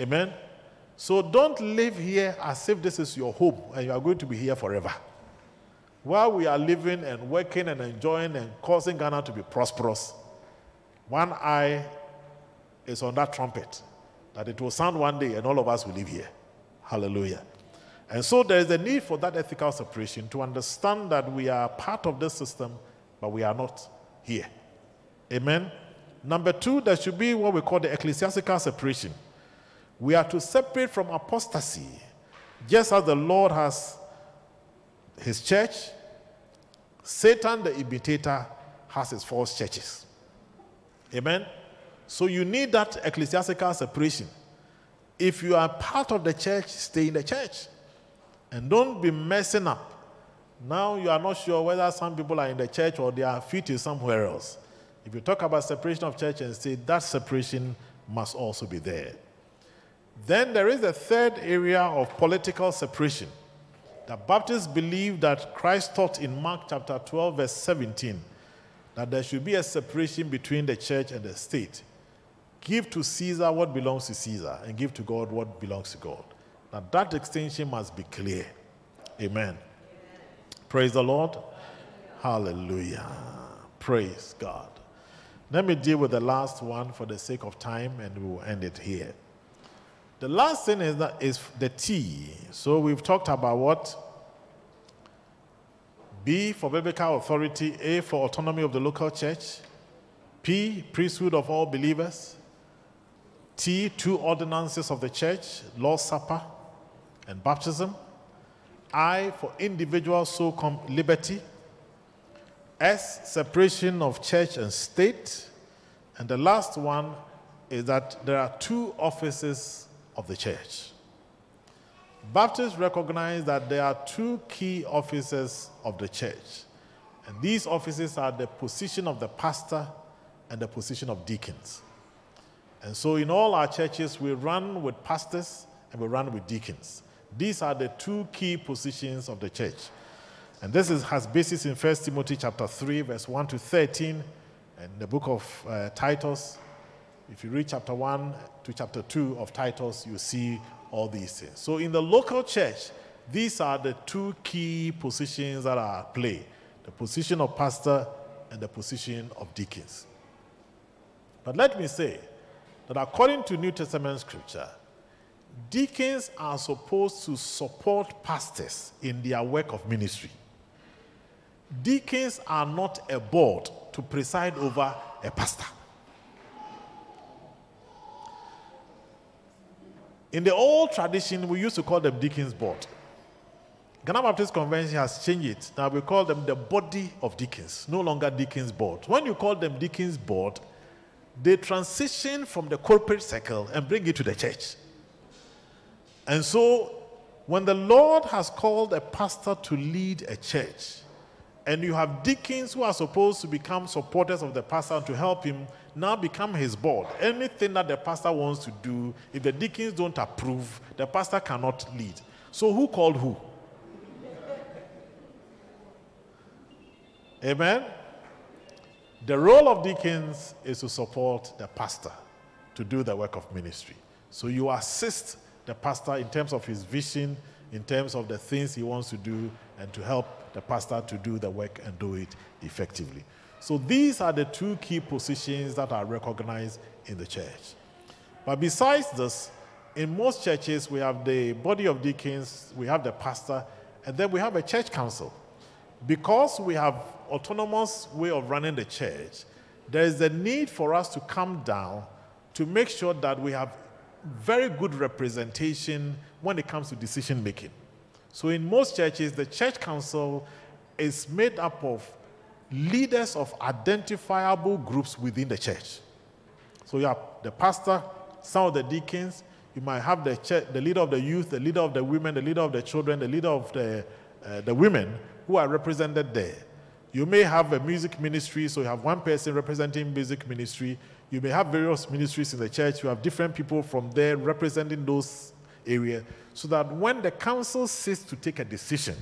S1: Amen? So don't live here as if this is your home and you are going to be here forever. While we are living and working and enjoying and causing Ghana to be prosperous, one eye is on that trumpet that it will sound one day and all of us will live here. Hallelujah. And so there is a need for that ethical separation to understand that we are part of this system, but we are not here. Amen. Number two, there should be what we call the ecclesiastical separation. We are to separate from apostasy, just as the Lord has his church, Satan, the imitator, has his false churches. Amen? So you need that ecclesiastical separation. If you are part of the church, stay in the church. And don't be messing up. Now you are not sure whether some people are in the church or their feet is somewhere else. If you talk about separation of church and state, that separation must also be there. Then there is a third area of political separation. The Baptists believe that Christ taught in Mark chapter 12, verse 17, that there should be a separation between the church and the state. Give to Caesar what belongs to Caesar, and give to God what belongs to God. Now, that distinction must be clear. Amen. Amen. Praise the Lord. Hallelujah. Praise God. Let me deal with the last one for the sake of time, and we will end it here. The last thing is that is the T. So we've talked about what? B for biblical authority, A for autonomy of the local church, P priesthood of all believers, T two ordinances of the church, Lord's Supper and baptism, I for individual soul liberty, S, separation of church and state. And the last one is that there are two offices of the church. Baptists recognize that there are two key offices of the church. And these offices are the position of the pastor and the position of deacons. And so in all our churches, we run with pastors and we run with deacons. These are the two key positions of the church. And this is, has basis in 1 Timothy chapter 3, verse 1 to 13, and the book of uh, Titus. If you read chapter 1 to chapter 2 of Titus, you see all these things. So in the local church, these are the two key positions that are at play the position of pastor and the position of deacons. But let me say that according to New Testament scripture, deacons are supposed to support pastors in their work of ministry. Deacons are not a board to preside over a pastor. In the old tradition, we used to call them deacons board. Ghana Baptist Convention has changed it. Now we call them the body of deacons, no longer deacons board. When you call them deacons board, they transition from the corporate circle and bring it to the church. And so, when the Lord has called a pastor to lead a church, and you have deacons who are supposed to become supporters of the pastor to help him now become his board. Anything that the pastor wants to do, if the deacons don't approve, the pastor cannot lead. So, who called who? Amen? The role of deacons is to support the pastor to do the work of ministry. So you assist the pastor in terms of his vision, in terms of the things he wants to do, and to help the pastor to do the work and do it effectively. So these are the two key positions that are recognized in the church. But besides this, in most churches, we have the body of deacons, we have the pastor, and then we have a church council. Because we have autonomous way of running the church, there is a need for us to come down to make sure that we have very good representation when it comes to decision making. So, in most churches, the church council is made up of leaders of identifiable groups within the church. So, you have the pastor, some of the deacons, you might have the, church, the leader of the youth, the leader of the women, the leader of the children, the leader of the, uh, the women who are represented there. You may have a music ministry, so you have one person representing music ministry. You may have various ministries in the church. You have different people from there representing those areas, so that when the council sits to take a decision,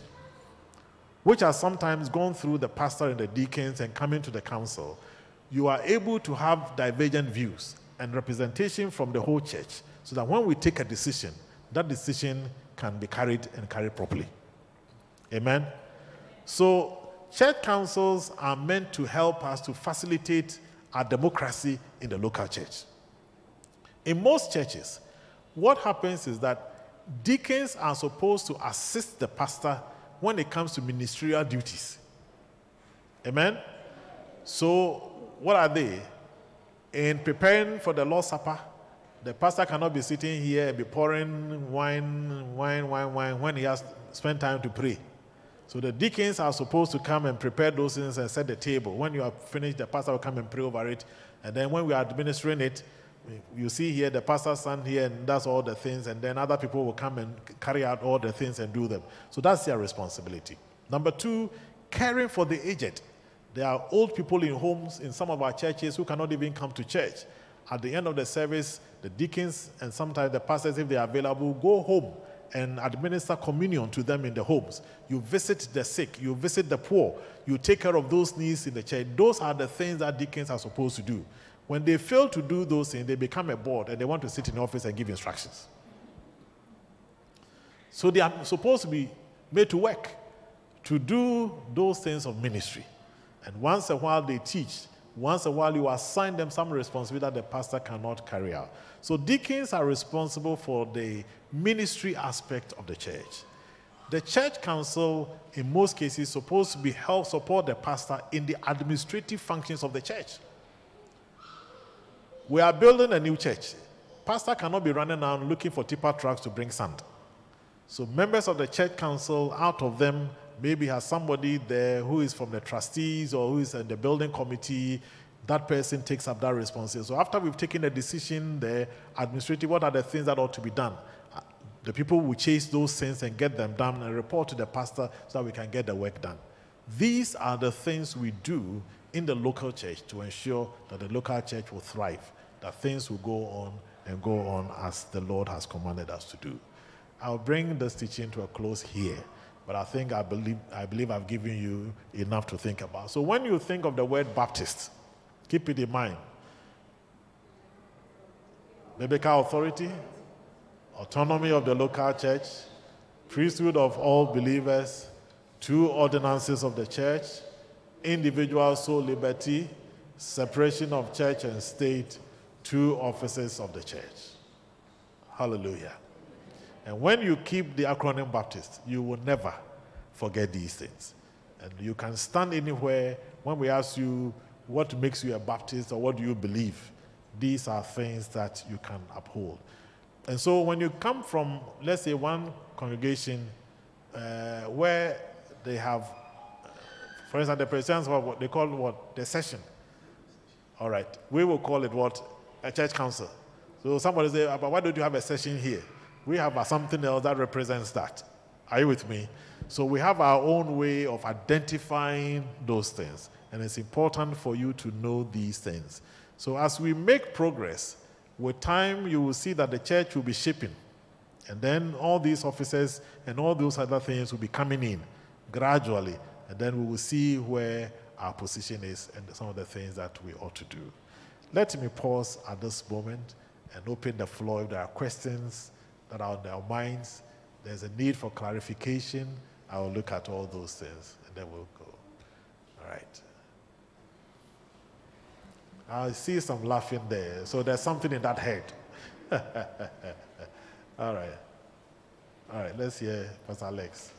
S1: which has sometimes gone through the pastor and the deacons and coming to the council, you are able to have divergent views and representation from the whole church, so that when we take a decision, that decision can be carried and carried properly. Amen. So church councils are meant to help us to facilitate our democracy in the local church. In most churches, what happens is that deacons are supposed to assist the pastor when it comes to ministerial duties. Amen? So, what are they? In preparing for the Lord's Supper, the pastor cannot be sitting here and be pouring wine, wine, wine, wine when he has spent time to pray. So the deacons are supposed to come and prepare those things and set the table. When you are finished, the pastor will come and pray over it. And then when we are administering it, you see here the pastor stand here and does all the things, and then other people will come and carry out all the things and do them. So that's their responsibility. Number two, caring for the aged. There are old people in homes in some of our churches who cannot even come to church. At the end of the service, the deacons and sometimes the pastors, if they are available, go home and administer communion to them in the homes. You visit the sick, you visit the poor, you take care of those needs in the church. Those are the things that deacons are supposed to do. When they fail to do those things, they become a board and they want to sit in office and give instructions. So they are supposed to be made to work to do those things of ministry. And once a while they teach. Once a while you assign them some responsibility that the pastor cannot carry out. So deacons are responsible for the ministry aspect of the church. The church council, in most cases, is supposed to be help support the pastor in the administrative functions of the church. We are building a new church. Pastor cannot be running around looking for tipper trucks to bring sand. So members of the church council, out of them, maybe has somebody there who is from the trustees or who is in the building committee. That person takes up that responsibility. So after we've taken a decision, the administrative, what are the things that ought to be done? Uh, the people will chase those things and get them done and report to the pastor so that we can get the work done. These are the things we do in the local church to ensure that the local church will thrive, that things will go on and go on as the Lord has commanded us to do. I'll bring this teaching to a close here, but I think I believe, I believe I've given you enough to think about. So when you think of the word Baptist, keep it in mind. Biblical authority, autonomy of the local church, priesthood of all believers, two ordinances of the church, individual soul liberty, separation of church and state, two offices of the church. Hallelujah. And when you keep the acronym Baptist, you will never forget these things. And you can stand anywhere when we ask you what makes you a Baptist or what do you believe. These are things that you can uphold. And so when you come from, let's say, one congregation uh, where they have, for instance, the presence of what they call what? The session. All right. We will call it what? A church council. So somebody say, but why don't you have a session here? We have uh, something else that represents that. Are you with me? So we have our own way of identifying those things. And it's important for you to know these things. So as we make progress, with time you will see that the church will be shaping. And then all these officers and all those other things will be coming in gradually. And then we will see where our position is and some of the things that we ought to do. Let me pause at this moment and open the floor if there are questions that are on their minds. There's a need for clarification. I will look at all those things and then we'll go. All right. I see some laughing there. So there's something in that head. all right. All right. Let's hear Pastor Alex.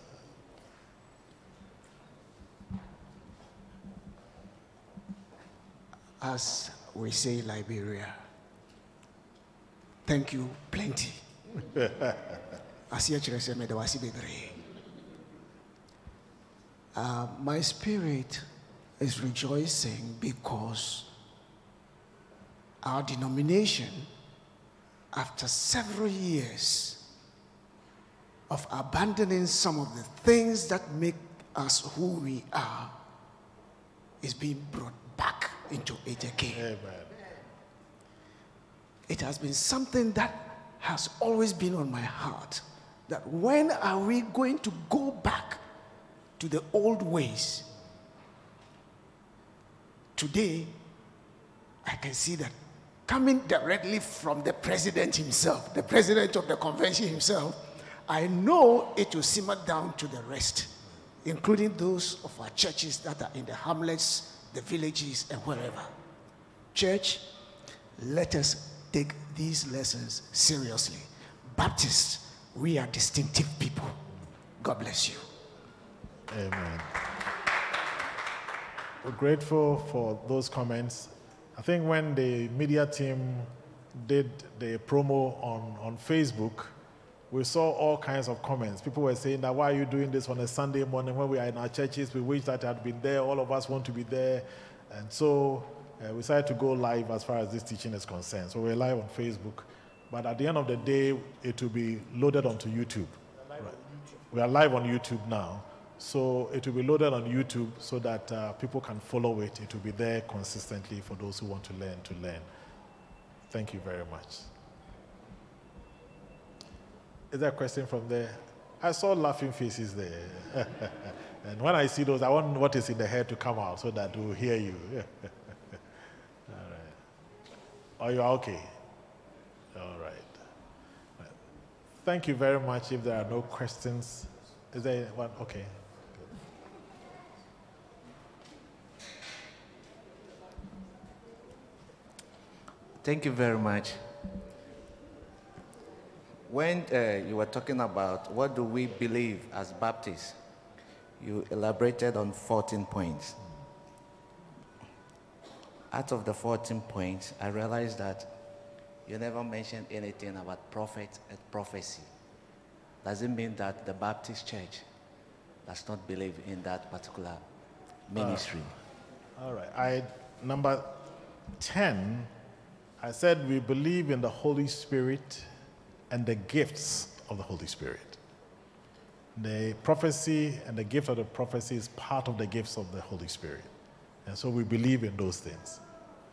S2: As we say Liberia, thank you plenty. Uh, my spirit is rejoicing because our denomination, after several years of abandoning some of the things that make us who we are, is being brought into it again.
S1: Amen.
S2: It has been something that has always been on my heart that when are we going to go back to the old ways? Today, I can see that coming directly from the president himself, the president of the convention himself, I know it will simmer down to the rest, including those of our churches that are in the hamlets, the villages, and wherever. Church, let us take these lessons seriously. Baptists, we are distinctive people. God bless you.
S1: Amen. We're grateful for those comments. I think when the media team did the promo on, on Facebook, we saw all kinds of comments. People were saying that why are you doing this on a Sunday morning when we are in our churches? We wish that I had been there. All of us want to be there. And so uh, we decided to go live as far as this teaching is concerned. So we're live on Facebook. But at the end of the day, it will be loaded onto YouTube. Right. We are live on YouTube now. So it will be loaded on YouTube so that uh, people can follow it. It will be there consistently for those who want to learn to learn. Thank you very much. Is there a question from there? I saw laughing faces there. and when I see those, I want what is in the head to come out so that we'll hear you. All right. Are you okay? All right. Thank you very much. If there are no questions, is there one? Okay.
S3: Thank you very much. When uh, you were talking about what do we believe as Baptists, you elaborated on 14 points out of the 14 points, I realized that you never mentioned anything about prophet and prophecy. Does it mean that the Baptist church does not believe in that particular ministry?
S1: Uh, all right. I number 10 I said we believe in the Holy Spirit and the gifts of the Holy Spirit. The prophecy and the gift of the prophecy is part of the gifts of the Holy Spirit. And so we believe in those things.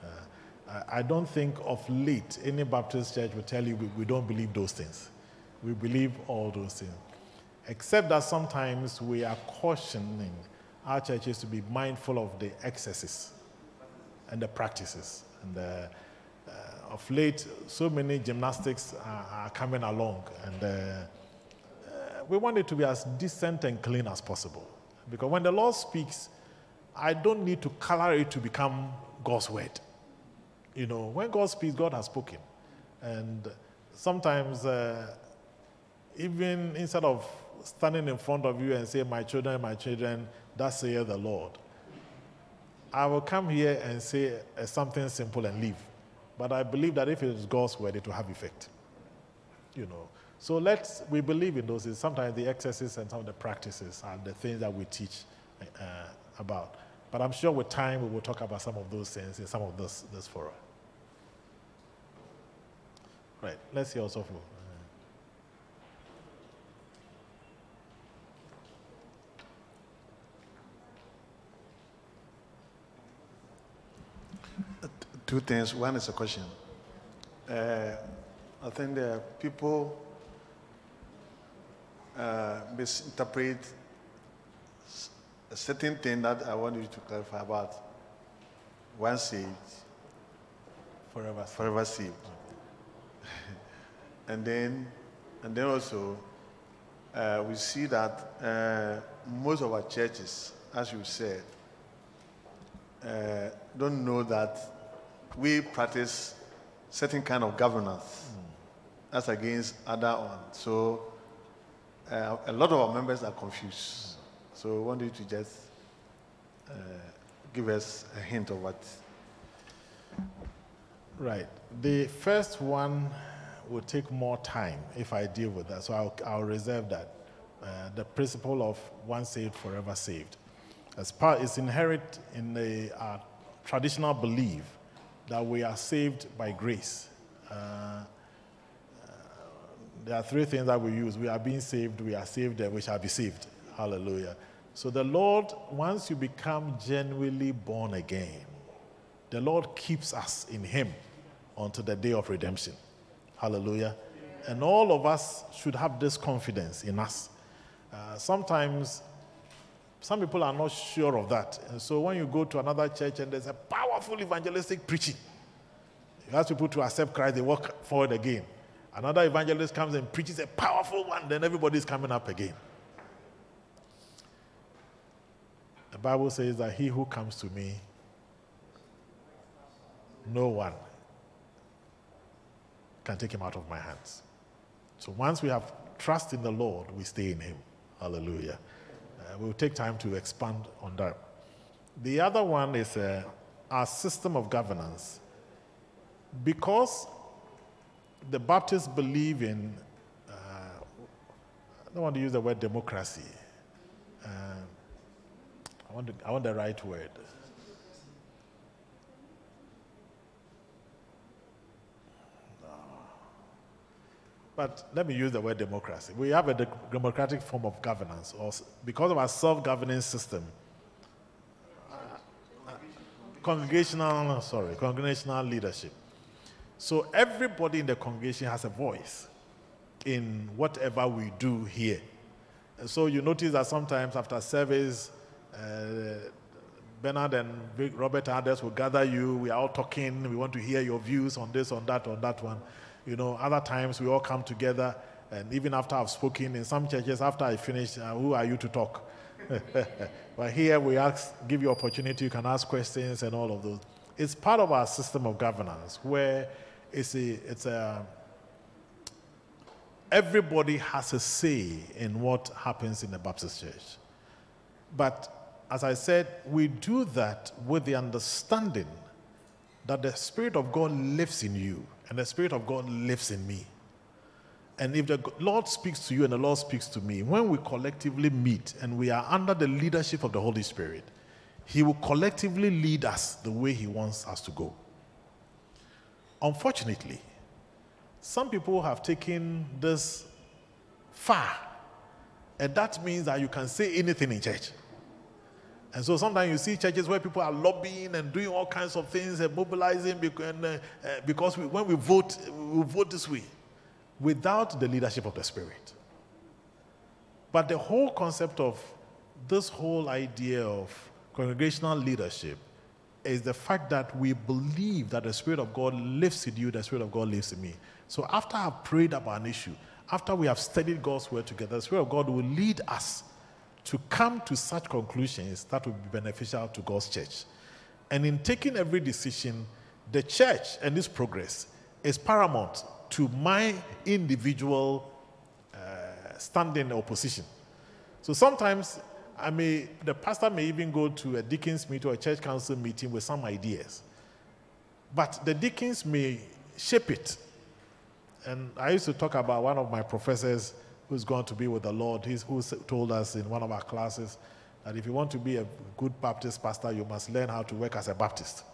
S1: Uh, I don't think of late any Baptist church will tell you we, we don't believe those things. We believe all those things. Except that sometimes we are cautioning our churches to be mindful of the excesses and the practices. And the, uh, of late, so many gymnastics are, are coming along, and uh, uh, we want it to be as decent and clean as possible. Because when the Lord speaks, I don't need to color it to become God's word. You know, when God speaks, God has spoken. And sometimes, uh, even instead of standing in front of you and say, My children, my children, that saith the Lord, I will come here and say something simple and leave. But I believe that if it is God's word, it will have effect. you know. So let's, we believe in those things. Sometimes the excesses and some of the practices are the things that we teach uh, about. But I'm sure with time we will talk about some of those things in some of this, this forum. Right, let's hear also from.
S4: Two things. One is a question. Uh, I think the people uh, misinterpret a certain thing that I want you to clarify about one saved,
S1: forever saved.
S4: Forever saved. and then, and then also, uh, we see that uh, most of our churches, as you said, uh, don't know that we practice certain kind of governance mm. that's against other ones. So uh, a lot of our members are confused. So I want you to just uh, give us a hint of what.
S1: Right. The first one will take more time if I deal with that. So I'll, I'll reserve that. Uh, the principle of one saved, forever saved. As part is inherent in the uh, traditional belief that we are saved by grace. Uh, uh, there are three things that we use. We are being saved, we are saved, and we shall be saved. Hallelujah. So the Lord, once you become genuinely born again, the Lord keeps us in Him until the day of redemption. Hallelujah. And all of us should have this confidence in us. Uh, sometimes some people are not sure of that. And so when you go to another church and there's a powerful evangelistic preaching, you ask people to accept Christ, they walk forward again. Another evangelist comes and preaches a powerful one, then everybody's coming up again. The Bible says that he who comes to me, no one can take him out of my hands. So once we have trust in the Lord, we stay in him. Hallelujah. We'll take time to expand on that. The other one is uh, our system of governance. Because the Baptists believe in, uh, I don't want to use the word democracy. Uh, I, want to, I want the right word. But let me use the word democracy. We have a de- democratic form of governance, or because of our self-governing system. Congregational, sorry, congregational leadership. So everybody in the congregation has a voice in whatever we do here. And so you notice that sometimes after service, uh, Bernard and Robert and others will gather you. We are all talking. We want to hear your views on this, on that, on that one. You know, other times we all come together, and even after I've spoken in some churches, after I finish, uh, who are you to talk? but here we ask, give you opportunity, you can ask questions and all of those. It's part of our system of governance where it's a, it's a, everybody has a say in what happens in the Baptist church. But as I said, we do that with the understanding that the Spirit of God lives in you and the Spirit of God lives in me. And if the Lord speaks to you and the Lord speaks to me, when we collectively meet and we are under the leadership of the Holy Spirit, He will collectively lead us the way He wants us to go. Unfortunately, some people have taken this far, and that means that you can say anything in church. And so sometimes you see churches where people are lobbying and doing all kinds of things and mobilizing uh, because we, when we vote, we vote this way without the leadership of the Spirit. But the whole concept of this whole idea of congregational leadership is the fact that we believe that the Spirit of God lives in you, the Spirit of God lives in me. So after I've prayed about an issue, after we have studied God's word together, the Spirit of God will lead us to come to such conclusions that will be beneficial to God's church. And in taking every decision, the church and its progress is paramount to my individual uh, standing opposition. So sometimes I may, the pastor may even go to a deacons meeting or a church council meeting with some ideas. But the deacons may shape it And I used to talk about one of my professors who's going to be with the Lord, he's, who told us in one of our classes that if you want to be a good Baptist pastor, you must learn how to work as a Baptist.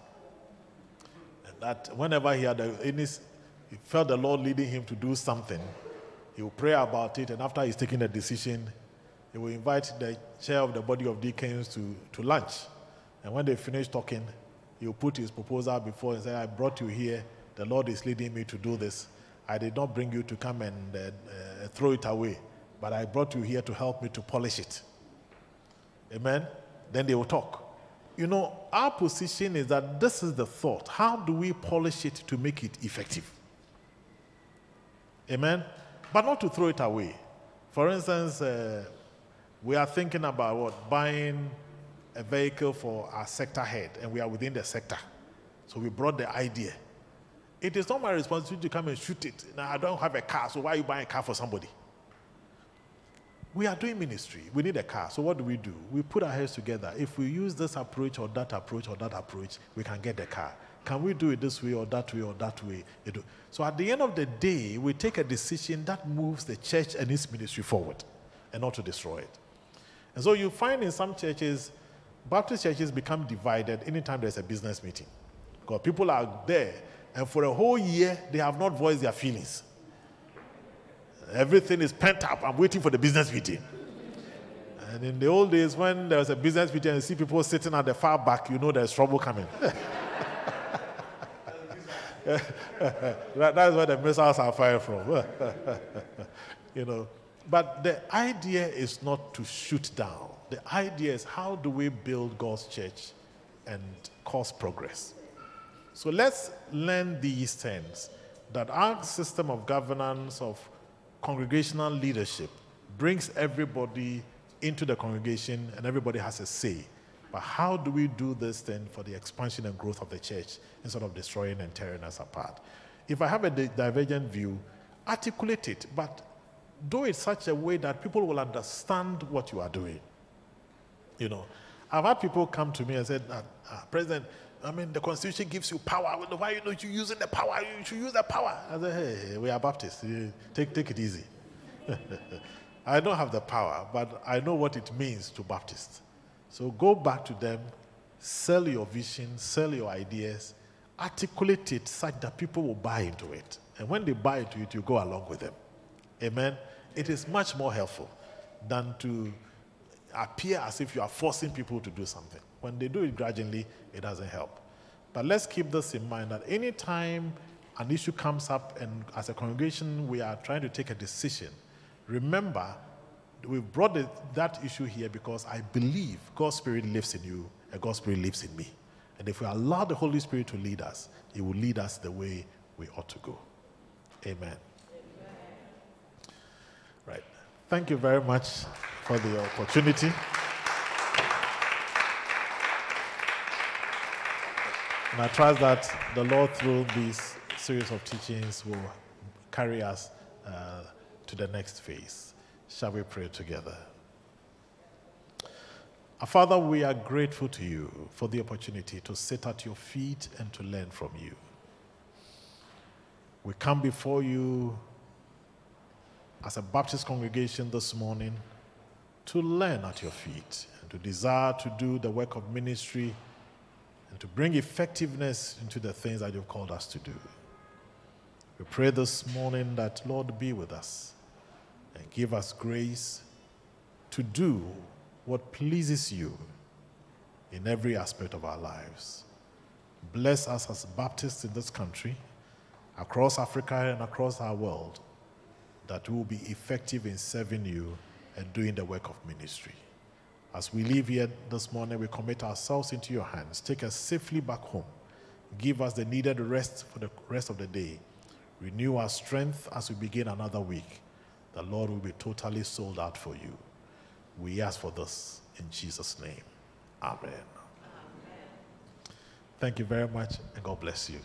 S1: And that whenever he had any, he felt the Lord leading him to do something, he will pray about it, and after he's taking a decision, he will invite the chair of the body of deacons to, to lunch. And when they finish talking, he will put his proposal before and say, I brought you here. The Lord is leading me to do this. I did not bring you to come and uh, uh, throw it away, but I brought you here to help me to polish it. Amen. Then they will talk. You know, our position is that this is the thought. How do we polish it to make it effective? Amen. But not to throw it away. For instance, uh, we are thinking about what? Buying a vehicle for our sector head, and we are within the sector. So we brought the idea. It is not my responsibility to come and shoot it. Now, I don't have a car, so why are you buying a car for somebody? We are doing ministry. We need a car. So what do we do? We put our heads together. If we use this approach or that approach or that approach, we can get the car. Can we do it this way or that way or that way? So at the end of the day, we take a decision that moves the church and its ministry forward and not to destroy it. And so you find in some churches, Baptist churches become divided anytime there's a business meeting. Because people are there, and for a whole year, they have not voiced their feelings. Everything is pent up. I'm waiting for the business meeting. And in the old days, when there was a business meeting and you see people sitting at the far back, you know there's trouble coming. that, that's where the missiles are fired from. you know. But the idea is not to shoot down. The idea is how do we build God's church and cause progress? So let's learn these things that our system of governance, of congregational leadership, brings everybody into the congregation and everybody has a say. But how do we do this then for the expansion and growth of the church instead of destroying and tearing us apart? If I have a divergent view, articulate it, but do it such a way that people will understand what you are doing. You know, I've had people come to me and said, uh, President, I mean, the Constitution gives you power. Why are you not using the power? You should use the power. I said, hey, we are Baptists. Take, take it easy. I don't have the power, but I know what it means to Baptists. So go back to them, sell your vision, sell your ideas, articulate it such that people will buy into it. And when they buy into it, you go along with them. Amen. It is much more helpful than to appear as if you are forcing people to do something. When they do it gradually, it doesn't help. But let's keep this in mind that anytime an issue comes up and as a congregation we are trying to take a decision, remember we've brought that issue here because I believe God's Spirit lives in you and God's Spirit lives in me. And if we allow the Holy Spirit to lead us, it will lead us the way we ought to go. Amen. Right. Thank you very much for the opportunity. And I trust that the Lord, through this series of teachings, will carry us uh, to the next phase. Shall we pray together? Our Father, we are grateful to you for the opportunity to sit at your feet and to learn from you. We come before you as a Baptist congregation this morning to learn at your feet and to desire to do the work of ministry and to bring effectiveness into the things that you've called us to do. We pray this morning that, Lord, be with us and give us grace to do what pleases you in every aspect of our lives. Bless us as Baptists in this country, across Africa and across our world that we will be effective in serving you and doing the work of ministry. As we leave here this morning, we commit ourselves into your hands. Take us safely back home. Give us the needed rest for the rest of the day. Renew our strength as we begin another week. The Lord will be totally sold out for you. We ask for this in Jesus' name. Amen. Amen. Thank you very much, and God bless you.